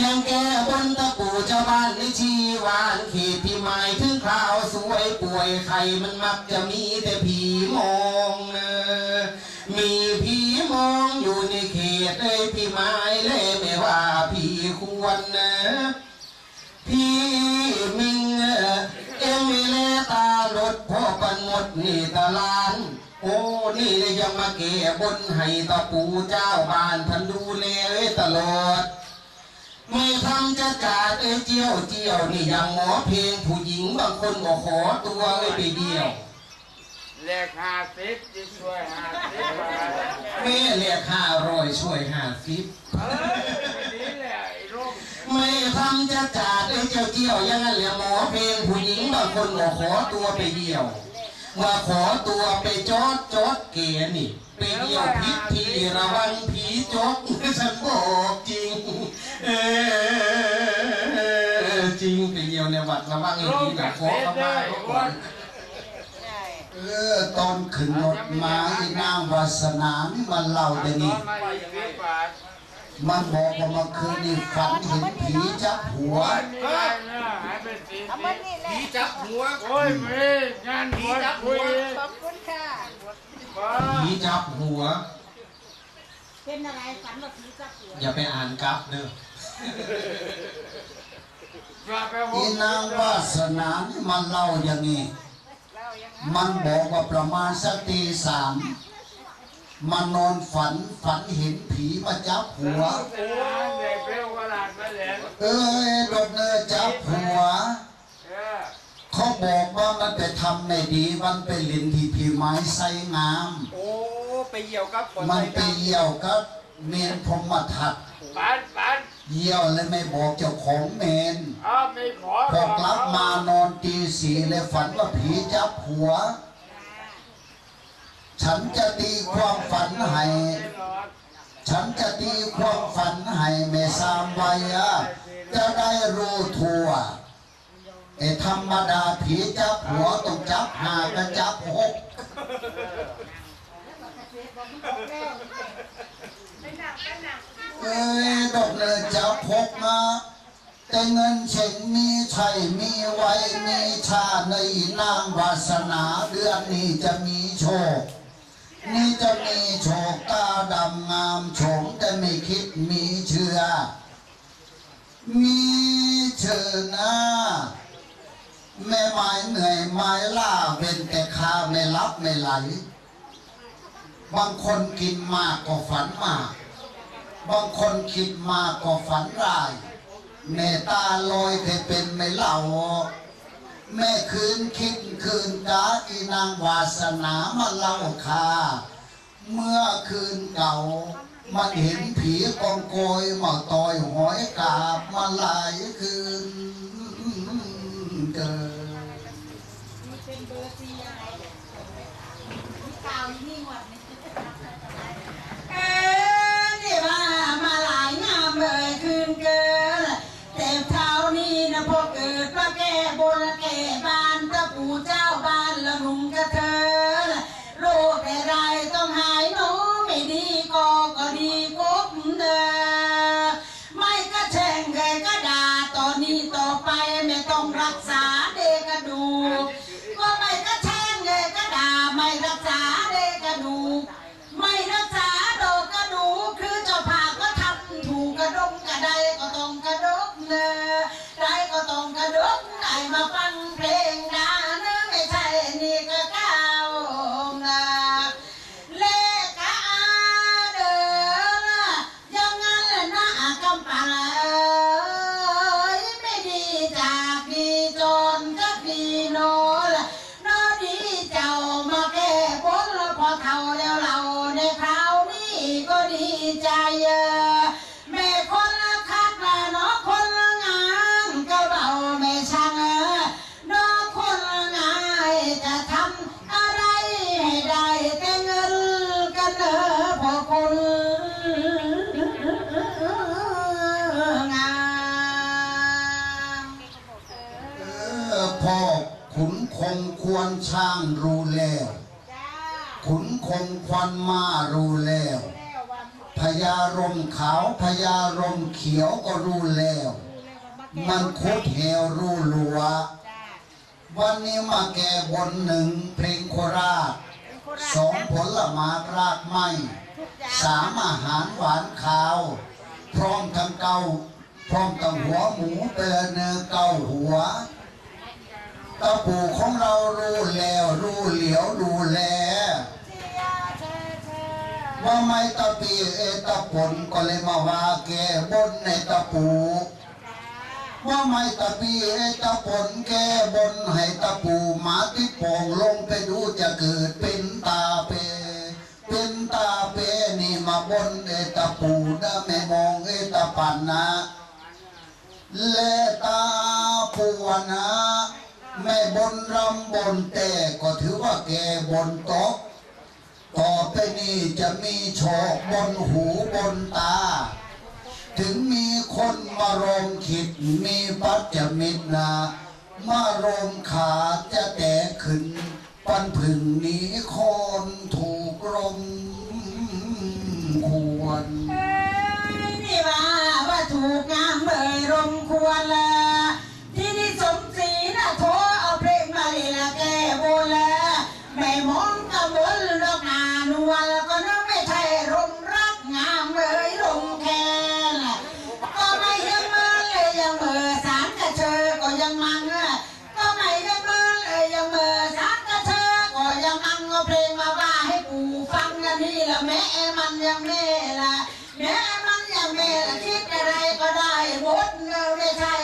[SPEAKER 2] ยังแก้บนตะปูเจ้าบ้านในชีวานเขตพิมายถึงคราวสวยป่วยใครมันมักจะมีแต่ผีมองเออมีผีมองอยู่ในเขตเอ้ยพิมายเลยไม่ว่าผีควรนะพี่มิงเอ่อ เอ็งมีแลตารถพ่อปันหมดนี่ตาลาน โอ้นี่เลยยังมาแก่บนให้ตาปูเจ้าบ้านทันดูแลเอ้ยตลอดไม่ทำจะจาดเอ้ยเจียวเจียวนี่ยังหมอเพลงผู้หญิงบางคนก็ขอตัวเอ้ยไปเดียว
[SPEAKER 4] เลขห้าสิบจะช่วยห้าสิบบาท
[SPEAKER 2] แม่เรียกห้าร้อยช่วยห้าสิบ
[SPEAKER 4] ไม่
[SPEAKER 2] ทำจะจาดไอ้เจ้าเจียวยังนั้นแหละหมอเพลงผู้หญิงบางคนก็ขอตัวไปเดียวว่าขอตัวไปจอดจอดเกียนี่ไปเยี่ยวพิษทีระวังผีจกฉันบอกจริง เออจริงไปเยี่ยวในวัดระวังไอ้ผีแบบโคเข้ามาก่อน
[SPEAKER 3] เออตอนขึ้นรถมาอีนางวาสนานี่มันเล่าได้นี่
[SPEAKER 4] มาอีกสิบบาท
[SPEAKER 3] มันบอกว่าเมื่อคืนนี่ฝันเห็นผีจับหัว
[SPEAKER 4] มีอะไห
[SPEAKER 5] มานี่แหละ
[SPEAKER 2] จับหัว
[SPEAKER 4] โอ้ยมีงานบวชคุย
[SPEAKER 5] ขอบคุณค่ะ
[SPEAKER 2] ผีจับหัว
[SPEAKER 5] เป็นอะไรฝันว่าผีจับหัว
[SPEAKER 2] อย่าไปอ่านกลับเด้อ
[SPEAKER 4] กลับไปห
[SPEAKER 3] อี
[SPEAKER 4] ก
[SPEAKER 3] นางวาสนานมันเล่าอย่างนี้
[SPEAKER 5] เล่ายังไง
[SPEAKER 3] มันบอกว่าประมาณสักตีสาม มันนอนฝันฝันเห็นผีมาจับหัว
[SPEAKER 4] เด็กเปรี้ยวกระดาษมาเหรียญ
[SPEAKER 3] เอ้ยรถเนอจับหัว
[SPEAKER 4] เออ
[SPEAKER 3] เขาบอกว่ามันไปทำไม่ดีมันไปลินที่ผีไม้ไซงาม
[SPEAKER 2] โอ้ไปเยี่ยวกับคน
[SPEAKER 3] มันไปเยี่ยวกับเมนพรหมทัต
[SPEAKER 4] ปันปัน
[SPEAKER 3] เยี่ยวเลยไม่บอกเจ้าของเมน
[SPEAKER 4] อ้าวมีขอ
[SPEAKER 3] พอกลับมานอนตีสี่เลยฝันว่าผีจับหัว ฉันจะตีความฝันให้ฉันจะตีความฝันให้แม่สามวัยอะจะได้รู้ทั่วไอ้ธรรมดาผีจับหัวต้องจับหากันจับหกเอ้ยดอกเลยจะพกมาแต่เงินเช่นมีใช่มีไว้มีชาในนางวาสนาเดือนนี้จะมีโชค นี่จะมีโชคตาดำงามโฉงแต่ไม่คิดมีเชื่อ มีเชิญนะแม่ไม้เหนื่อยไม้ล่าเว้นแต่ข้าไม่รับไม่ไหล บางคนกินมากก็ฝันมาก บางคนคิดมากก็ฝันร้ายเมตตาลอยเคยเป็นไม่เล่า แม่คืนคิดคืนกาอีนางวาสนามาเล่าคา เมื่อคืนเก่า มันเห็นผีกองโกยมาต่อยหอยกาบมาหลายคืนเกิน
[SPEAKER 5] นี่เป็นเบอร์ซีอะไรกาวนี่ห
[SPEAKER 1] มดนี่ารม
[SPEAKER 3] ขาวพญารมเขียวก็รู้แล้ว
[SPEAKER 5] มั
[SPEAKER 3] นคุดเหวรู้ลัว วันนี้มาแก้บนหนึ่งเพลงโคราชสองผลไม้รากไม้สามอาหารหวานขาว พร้อมทั้งเกาพร้อมทั้งหัวหมูเปลือเนื้อเกาหัวตาปู่ของเรารู้แล้วรู้เหลียวดูแล
[SPEAKER 5] เว่า
[SPEAKER 3] ไม่ตะปีเอตะปนก็เลยมาว่าแกบนในตะปูว่าไม่ตะปีเอตะปนแกบนให้ตะปูหมาที่ป่งลงไปดูจะเกิดเป็นตาเป เป็นตาเปนี่มาบนเอตะปูนะแม่มองเอตะปันนะเลตาปูนะแม่บนรำบนแต่ก็ถือว่าแกบนโต๊ะ ต่อไปนี้จะมีโชคบนหูบนตา ถึงมีคนมารมขิดมีปัจจมิตรนา มารมขาจะแตกขึ้น ปันผึ่งหนี้คนถูกรมควร
[SPEAKER 5] เอ้ยนี่ว่าว่าถูกงามเอ่ยรมควรละที่นี่สมศรีนะโทเอาเพลงมาลีละแก้โบละ ม่มองกระบวนดอกนานวลก็นึกไม่ใช่รมรักงามเอ่ยรมแค่นก็ไม่ยังเมื่อเลยยังเมื่อสารกระเชอก็ยังมังก็ไม่ยังเมื่อเลยยังเมื่อสารกระเชอก็ยังมังเอาเพลงมาว่าให้ปู่ฟังกันนี่ละแม่มันยังแม่ละแม่มันยังแม่ละคิดอะไรก็ได้หมดเงาไม่ใช่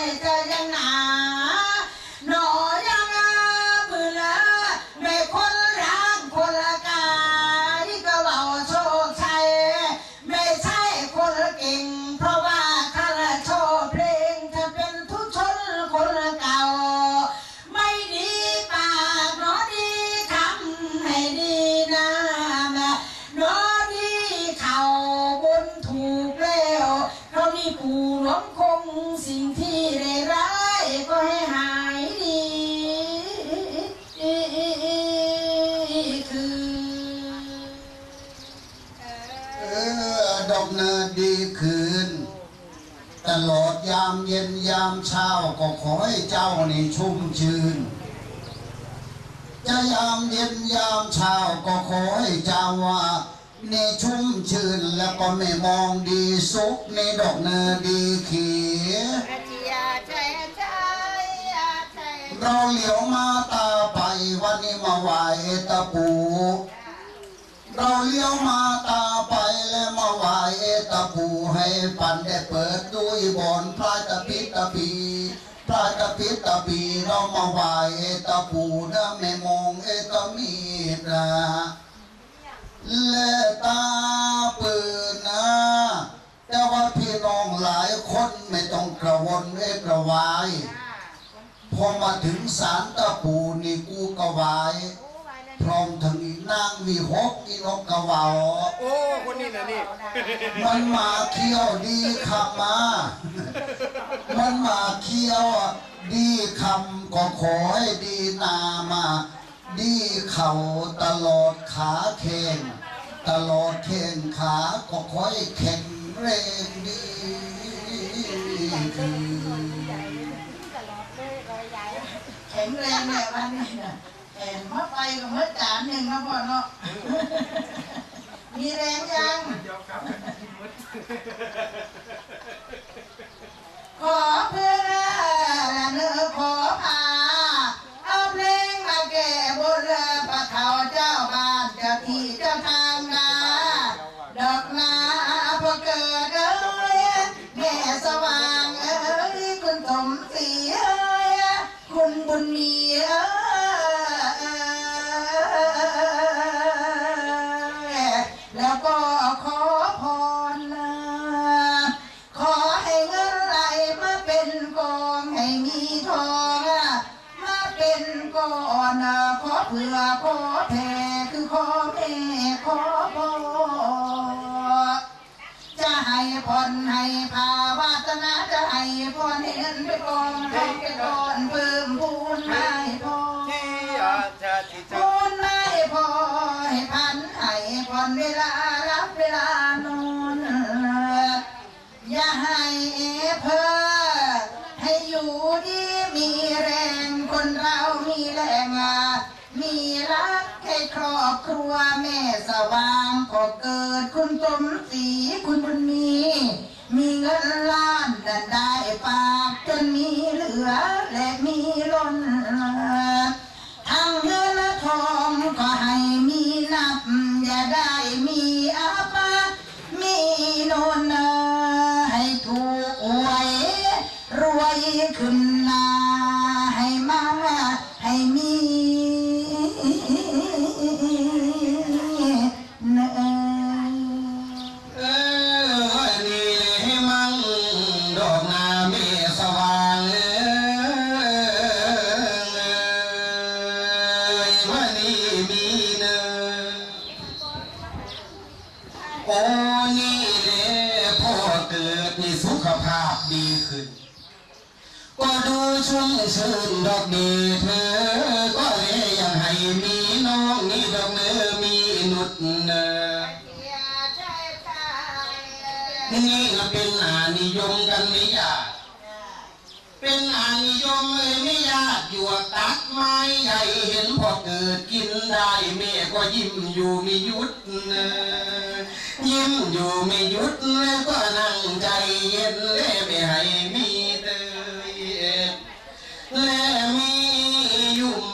[SPEAKER 5] ยามเย็นยา
[SPEAKER 3] มเช้าก็ขอให้เจ้านี่ชุ่มชื่น จะยามเย็นยามเช้าก็ขอให้เจ้าว่านี่ชุ่มชื่นแล้วก็ไม่มองดีสุขในดอกเนินดีเขียเราเหลียวมาตาไปวันนี้มาไหวตะปู เราเลี้ยวมาตาะปูให้ปันได้เปิดด้วยบอนพลายตะปิตะปีพลายตะปิตะปีเรามาไหวตะปูนะไม่มองเอตะมีดนะและตาปืนนะแต่ว่าพี่น้องหลายคนไม่ต้องกระวนเอกระวาย พอมาถึงศาลตะปูนี่กูกระวาย พร้อมทั้งอีนางวีหกอีนกกระเหวา
[SPEAKER 4] โอ้คนนี้นะนี่
[SPEAKER 3] มันมาเคี้ยวดีคำมา มันมาเคี้ยวดีคำก็ขอให้ดีนามา ดีเข่าตลอดขาเข่งตลอดเข่งขาก็ขอให้แข็งแรงดีคือ
[SPEAKER 1] แข็งแรงเนี่ยวันนี้นะ แอนมาไปก็เมื่อจานหนึ่งนะพ่อเนาะ มีแรงยัง ขอเพื่อนเนื้อขอพาเอาเพลงมาแก่บนเรือปะเขาเจ้าบ้านเจ้าที่เจ้าทาง เพื่อขอแท่คือขอแม่ขอพ่อจะให้พรให้ภาวาสนาจะให้พรให้เงินไปก่องทองไปก่อนเพิ่มพูนให้พ่อพูนไม่พอให้พันให้พรเวลา อบครัวแม่สว่างก็เกิดคุณสมศรีคุณบุญมี มีเงินล้านดันได้ปากจนมีเหลือ อยู่ไม่หยุ
[SPEAKER 2] ดยิ้มอยู่ไม่หยุดแล้วก็นั่งใจเย็นและไม่ให้มีเตยและมียุ่ม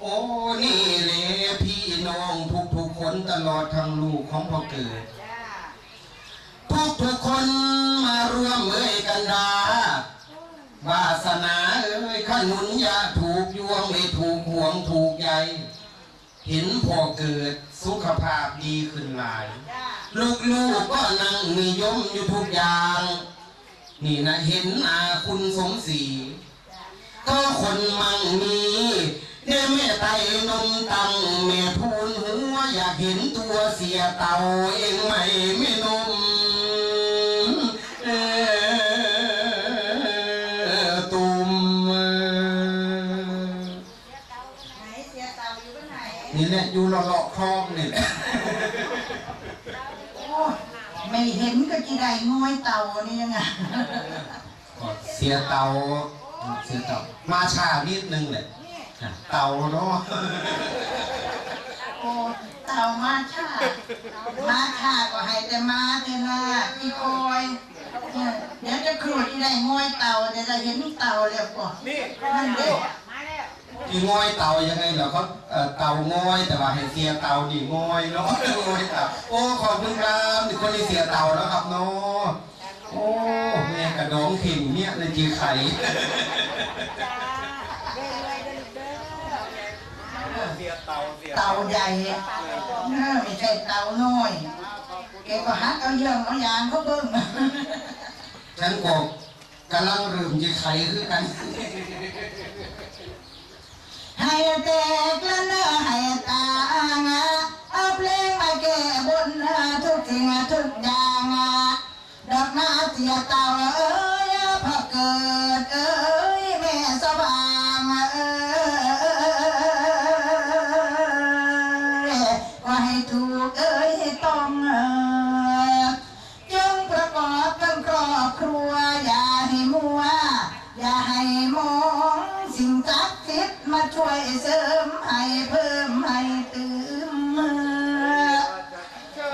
[SPEAKER 2] โอ้นี่เลยพี่น้องทุกๆคนตลอดทั้งลูกของพ่อเกิดทุกทุกคนมาร่วมเอ่ยกันดาวาสนาเอ้ยขนุนยาถูกยวงไม่ถูกห่วงถูกใย เห็นพอเกิดสุขภาพดีขึ้นหลาย ลูกๆก็นั่งนิยมอยู่ทุกอย่าง นี่นะเห็นอาคุณสมศรีก็คนมั่งมีเดี๋ยวแม่ไตนมตังแม่ทูลหัวอยากเห็นตัวเสียเต่าเองไหม
[SPEAKER 1] นไหน
[SPEAKER 2] นี่แหละอยู่หลอกๆคลองนี่แหละ
[SPEAKER 1] โอ้ยไม่เห็นก็จีได้งอยเต่านี่ยังไง
[SPEAKER 2] เสียเตาเสียเตามาช้านิดนึงเลยเตาเนาะ
[SPEAKER 1] โอ้เต่ามาช่ามาช่าก็ให้แต่มาเถอะนะอีคอยเออเดี๋ยวจะครูที่ได้งอยเต่าเดี๋ยวจะเห็นเต่าแล้วก็นั่นเด้
[SPEAKER 2] ที่งอยเตายังไงเหรอเขาเอ่อเตางอยแต่ว่าให้เสียเตานี่งอยเนาะงอยเตาโอ้ขอบคุณครับคนที่เสียเตาแล้วครับเนาะโอ้แม่กระดองเข่งเนี่ยเลยจีไข่
[SPEAKER 1] เต่าใหญ่ไม่ใช่เต่าน้อยแกก็หักเอาเยื่อเอายางเขาเบิ่ง
[SPEAKER 2] ฉันก็กำลังเริ่มจีไข่คือกัน
[SPEAKER 1] ให้แตกละเนอให้ตางะเอาเพลงมาแก้บนทุกสิ่งทุกอย่างดอกนาเสียเต่าเอ้ยพอเกิดเอ้ย ช่วยเสริมให้เพิ่มให้เตื่ม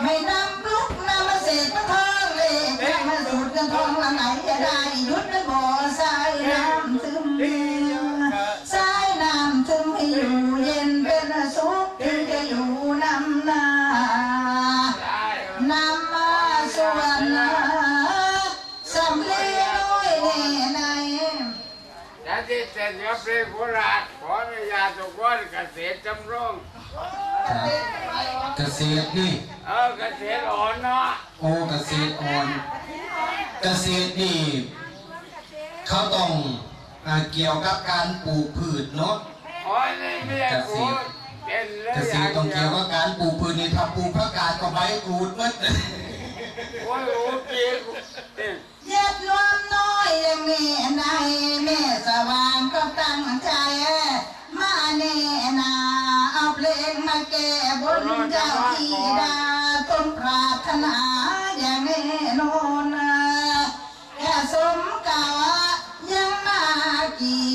[SPEAKER 1] ไม่นำลุกนำมาเสกมาทองเลขมาสูดกันทองละไหนจะได้หยุดมันบ่อสายน้ำซึมสายน้ำซึมให้อยู่เย็นเป็นสุขถึงจะอยู่นำนานำมาสวรรค์สำเร็จด้วยแน่ใน
[SPEAKER 4] ฉันที่เส ร็จกับเพลงโบราณขออนุญาตทุกคนเกษตรจำลอง
[SPEAKER 2] เกษตรนี่
[SPEAKER 4] เออเกษตรอ่อนเนาะ
[SPEAKER 2] โอ้เกษตรอ่อน เกษตรนี่เขาต้องอ่าเกี่ยวกับการปลูกพืชเนาะ
[SPEAKER 4] อ๋อนี่เมียกูเป็นเลย
[SPEAKER 2] เกษตรต้องเกี่ยวกับการปลูกพืชนี่ถ้าปลูกผักกาดก็ใบกรูดหมด
[SPEAKER 4] โอ้ยโอ้ปีกูเนี่ย
[SPEAKER 1] เย็บนวมน้อยยังแม่ในแม่สว่างก็ตั้งใจมา แน่นาเอาเพลงมาแก้บนเจ้าที่ดาต้นปรารถนาอย่างแน่นอนแค่สมกาวะยังมากี่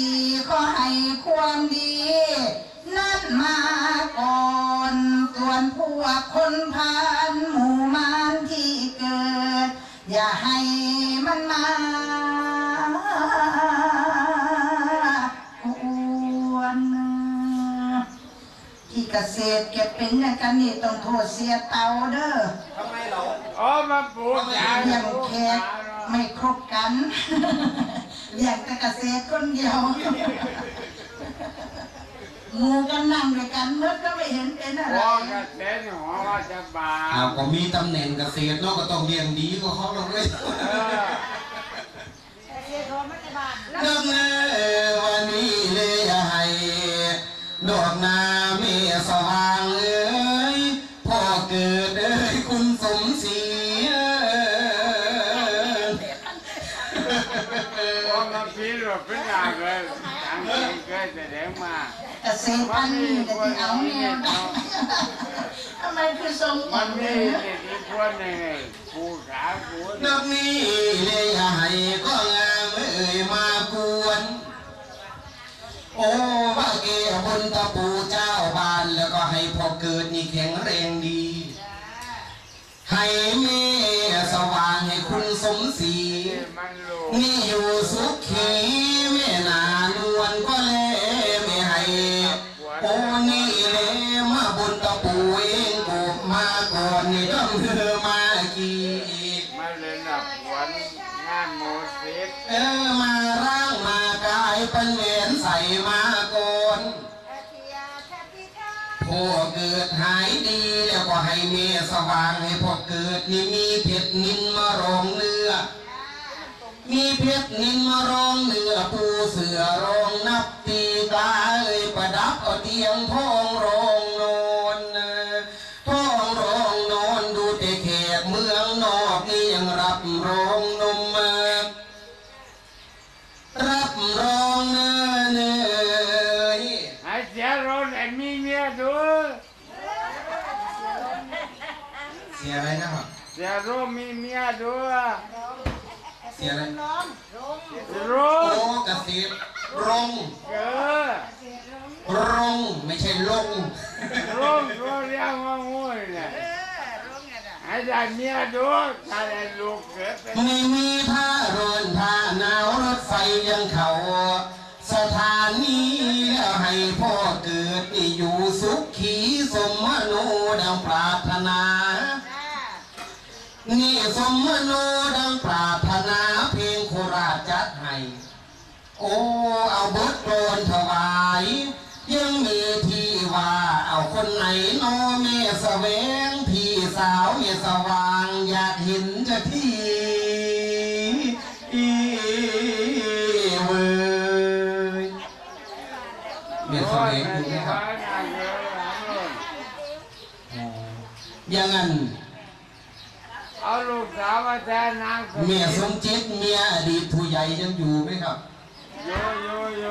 [SPEAKER 1] ขอให้ความดี นั่นมาก่อนส่วนพวกคนพานหมู่มานที่เกิด อย่าให้มันมา เกษตรเก็บเป็นอย่างกันนี่ต้องโทษเสียเตาเด้อ
[SPEAKER 4] อ๋อมาปลูกยา
[SPEAKER 1] เลี้ยงแขกไม่ครบกันเลี้ยงแต่เกษตรคนเดียวหมูกันนั่งด้วยกันเมื่อก็ไม่เห็นเป็นอะไร
[SPEAKER 4] พ่อเกษตรหัวว่าจะบา
[SPEAKER 2] อ้าวก็มีตำแหน่งเกษตรเนาะก็ต้องเลี้ยงดีกว่าเขาเลย
[SPEAKER 4] เออ
[SPEAKER 2] ดอกนาวันนี้เลยให้ ดอกนาเมสว่างเอ้ยพ่อเกิดเอ้ยคุณสม
[SPEAKER 4] ศ
[SPEAKER 2] รีผม
[SPEAKER 4] มาพี่หลบเป็นอย่างเลยทางนี้เคยแสดงมา
[SPEAKER 1] แต่เซปันแต่เอาเนี่ยทำไมคือสมง
[SPEAKER 4] มั
[SPEAKER 1] นนี่ที่คว
[SPEAKER 4] รยังไงผู้ขาควรดอก
[SPEAKER 2] นี้เลยให้ก็งามเอ้ยมาควน โอ้ว่าเกบนตะปูเจ้าบานแล้วก็ให้พอเกิดนี่แข็งแรงดี ให้เมสว่างให้คุณสมศรี
[SPEAKER 4] มันรู้
[SPEAKER 2] นี่อยู่สุขีแม่นานวลก็แลไม่ให้โอ้นี่เลยมาบนตะปูเองกูมาก่อนนี่ต้องเธอมากี่
[SPEAKER 4] มาเล่นนับวันงานโมสิส
[SPEAKER 2] เออมาร่างมากายเป็นเวนใส่ มาก่อนพ่อเกิดหายดีแล้วก็ให้เมียสว่างให้พ่อเกิดนี่มีเพชรนินมารองเนื้อ มีเพชรนินมารองเนื้อปูเสือรองนับตีตาเอ้ยประดับเอาเตียงทอง ร
[SPEAKER 4] ถมีเมียดู
[SPEAKER 2] เสียอะไรรโอ้
[SPEAKER 4] ถ
[SPEAKER 2] กษตรรง
[SPEAKER 4] เกิด
[SPEAKER 2] รงไม่ใช่ลง
[SPEAKER 4] รถก็เรียกว่างูเนี่ยไอ้ได้เมียดูถ้าได้ลูกเกิดเป็น
[SPEAKER 2] ไม่มีผ้าร้อนผ้าหนาวรถไฟยังเขาสถานีแล้วให้พ่อเกิดนี่อยู่สุขีสมมโนดังปรารถนา นี่สมมโนดังปรารถนาเพลงโคราชจัดให้โอ้เอาบทโกนถวาย ยังมีที่ว่าเอาคนไหนนเมสแสวงพี่สาวเมสว่าา
[SPEAKER 4] ลูกสาวมาแทนนางส
[SPEAKER 2] เมียสมจิตเมียอดีตผู้ใหญ่ยังอยู่ไหมครับ
[SPEAKER 4] โยโยโย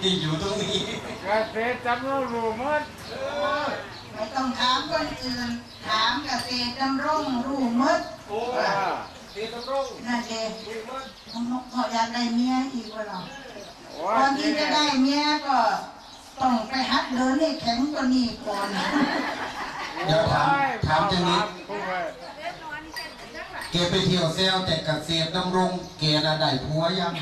[SPEAKER 2] ที่อยู่ตรงนี้
[SPEAKER 4] เกษตรจำรู้รู้หมด
[SPEAKER 1] ไม่ต้องถามคนอื่นถามเกษตรดำรงรู้หมด
[SPEAKER 2] โอ้
[SPEAKER 4] อ่า
[SPEAKER 2] ตีตรง
[SPEAKER 1] นั่นเองเขาอยากได้เมียอีกว่าหรอ
[SPEAKER 4] ว่า
[SPEAKER 1] ก่อนที่จะได้เมียก็ ต้องไปหัดเดินให้แข็งกว่านี้ก่อน
[SPEAKER 2] เดี๋ยวถามถามจังนี้
[SPEAKER 4] ผู้ว่า
[SPEAKER 2] เกไปเที่ยวเซลแต่เกษตรดำรง เกน่ะได้ผัวยัง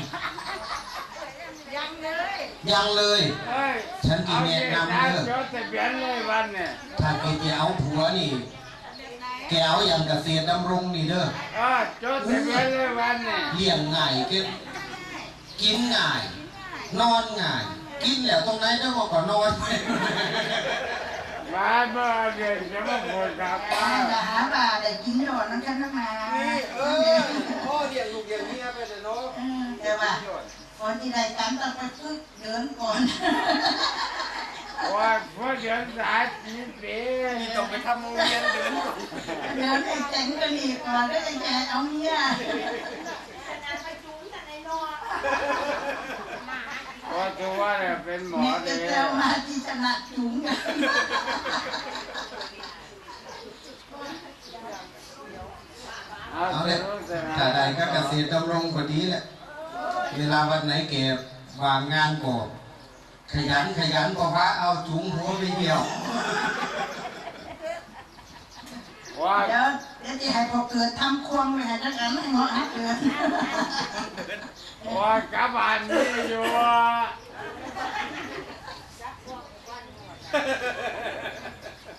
[SPEAKER 1] ยังเลย
[SPEAKER 2] ยังเลย
[SPEAKER 4] เฮ้ย
[SPEAKER 2] ฉันกินแนะนำเด้อ
[SPEAKER 4] จดทะเบียนเลยวันเนี่ย
[SPEAKER 2] ถ้าแกจะเอาผัวนี่ แกเอาอย่างเกษตรดำรงนี่เด้อ
[SPEAKER 4] เออจดทะเบียนเลยวันเนี่ย
[SPEAKER 2] เลี้ยงง่ายแกกินง่าย นอนง่าย กินแล้วตรงไหนได้บอกก็นอน
[SPEAKER 4] มาเมื่อเดือนจะมาพูดกับป้า
[SPEAKER 1] จะหาบ่าได้กินหยอดนั่นกันทั้งมา
[SPEAKER 2] เออพ่อเลี้ยงลูกเลี้ยงเมียไปแต่เนาะ
[SPEAKER 1] เออแต่ว่าก่อนที่ได้กันต้องไปฝึกเดินก่อน
[SPEAKER 4] ว่าพอเดือนสายปีปี
[SPEAKER 2] ต้องไปทำโรงเรียนเดินก่อน
[SPEAKER 1] เดินให้แข็งกว่านี้ก่อนแล้วจะแกเอาเมีย
[SPEAKER 4] ว่าตั วเนี่ยเป็นหมอ
[SPEAKER 1] เมีย
[SPEAKER 4] เล
[SPEAKER 1] จะ
[SPEAKER 4] ย
[SPEAKER 1] เจ้ามาที่ชนะจุงกัน
[SPEAKER 4] เอา
[SPEAKER 2] เอา
[SPEAKER 4] เล
[SPEAKER 2] ยยถ้าได้ก็เกษตรดำรงก็ดีแหละ เวลาวันไหนแกวางงานก่อนขยันขยันก็ว่าเอาจุงหัวไปเดียว
[SPEAKER 1] เดี๋ยวเดี๋ยวจะให้พอเกิดทำควงไปให้จักอันให้เหมาะให้เกิด
[SPEAKER 4] ว่ากลับบ้านนี่อยู่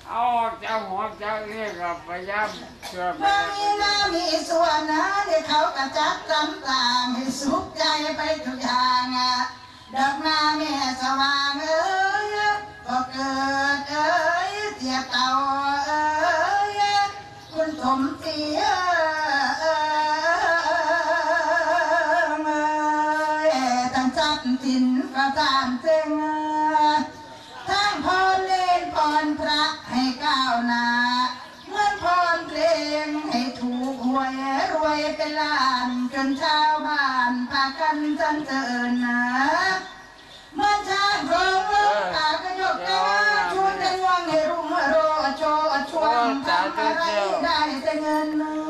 [SPEAKER 4] เอาออกจากหัวจากนี่กับพยายามเชื่อไป
[SPEAKER 1] เมื่อมีหน้ามีส่วนนะเดี๋ยวเขากระจัดจำต่างให้สุขใจไปทุกอย่างอะดอกหน้าแม่สว่างเอ้ยพอเกิดเอ้ยเสียเต่าเอ้ย คุณสมเรีตั้งจับจินกระจานเจงทั้งพรเล่นพรพระให้ก้าวหน้าเมื่อพรเพลงให้ถูกหวยรวยเป็นล้านจนชาวบ้านพากันจันเจริญนา tak tahu.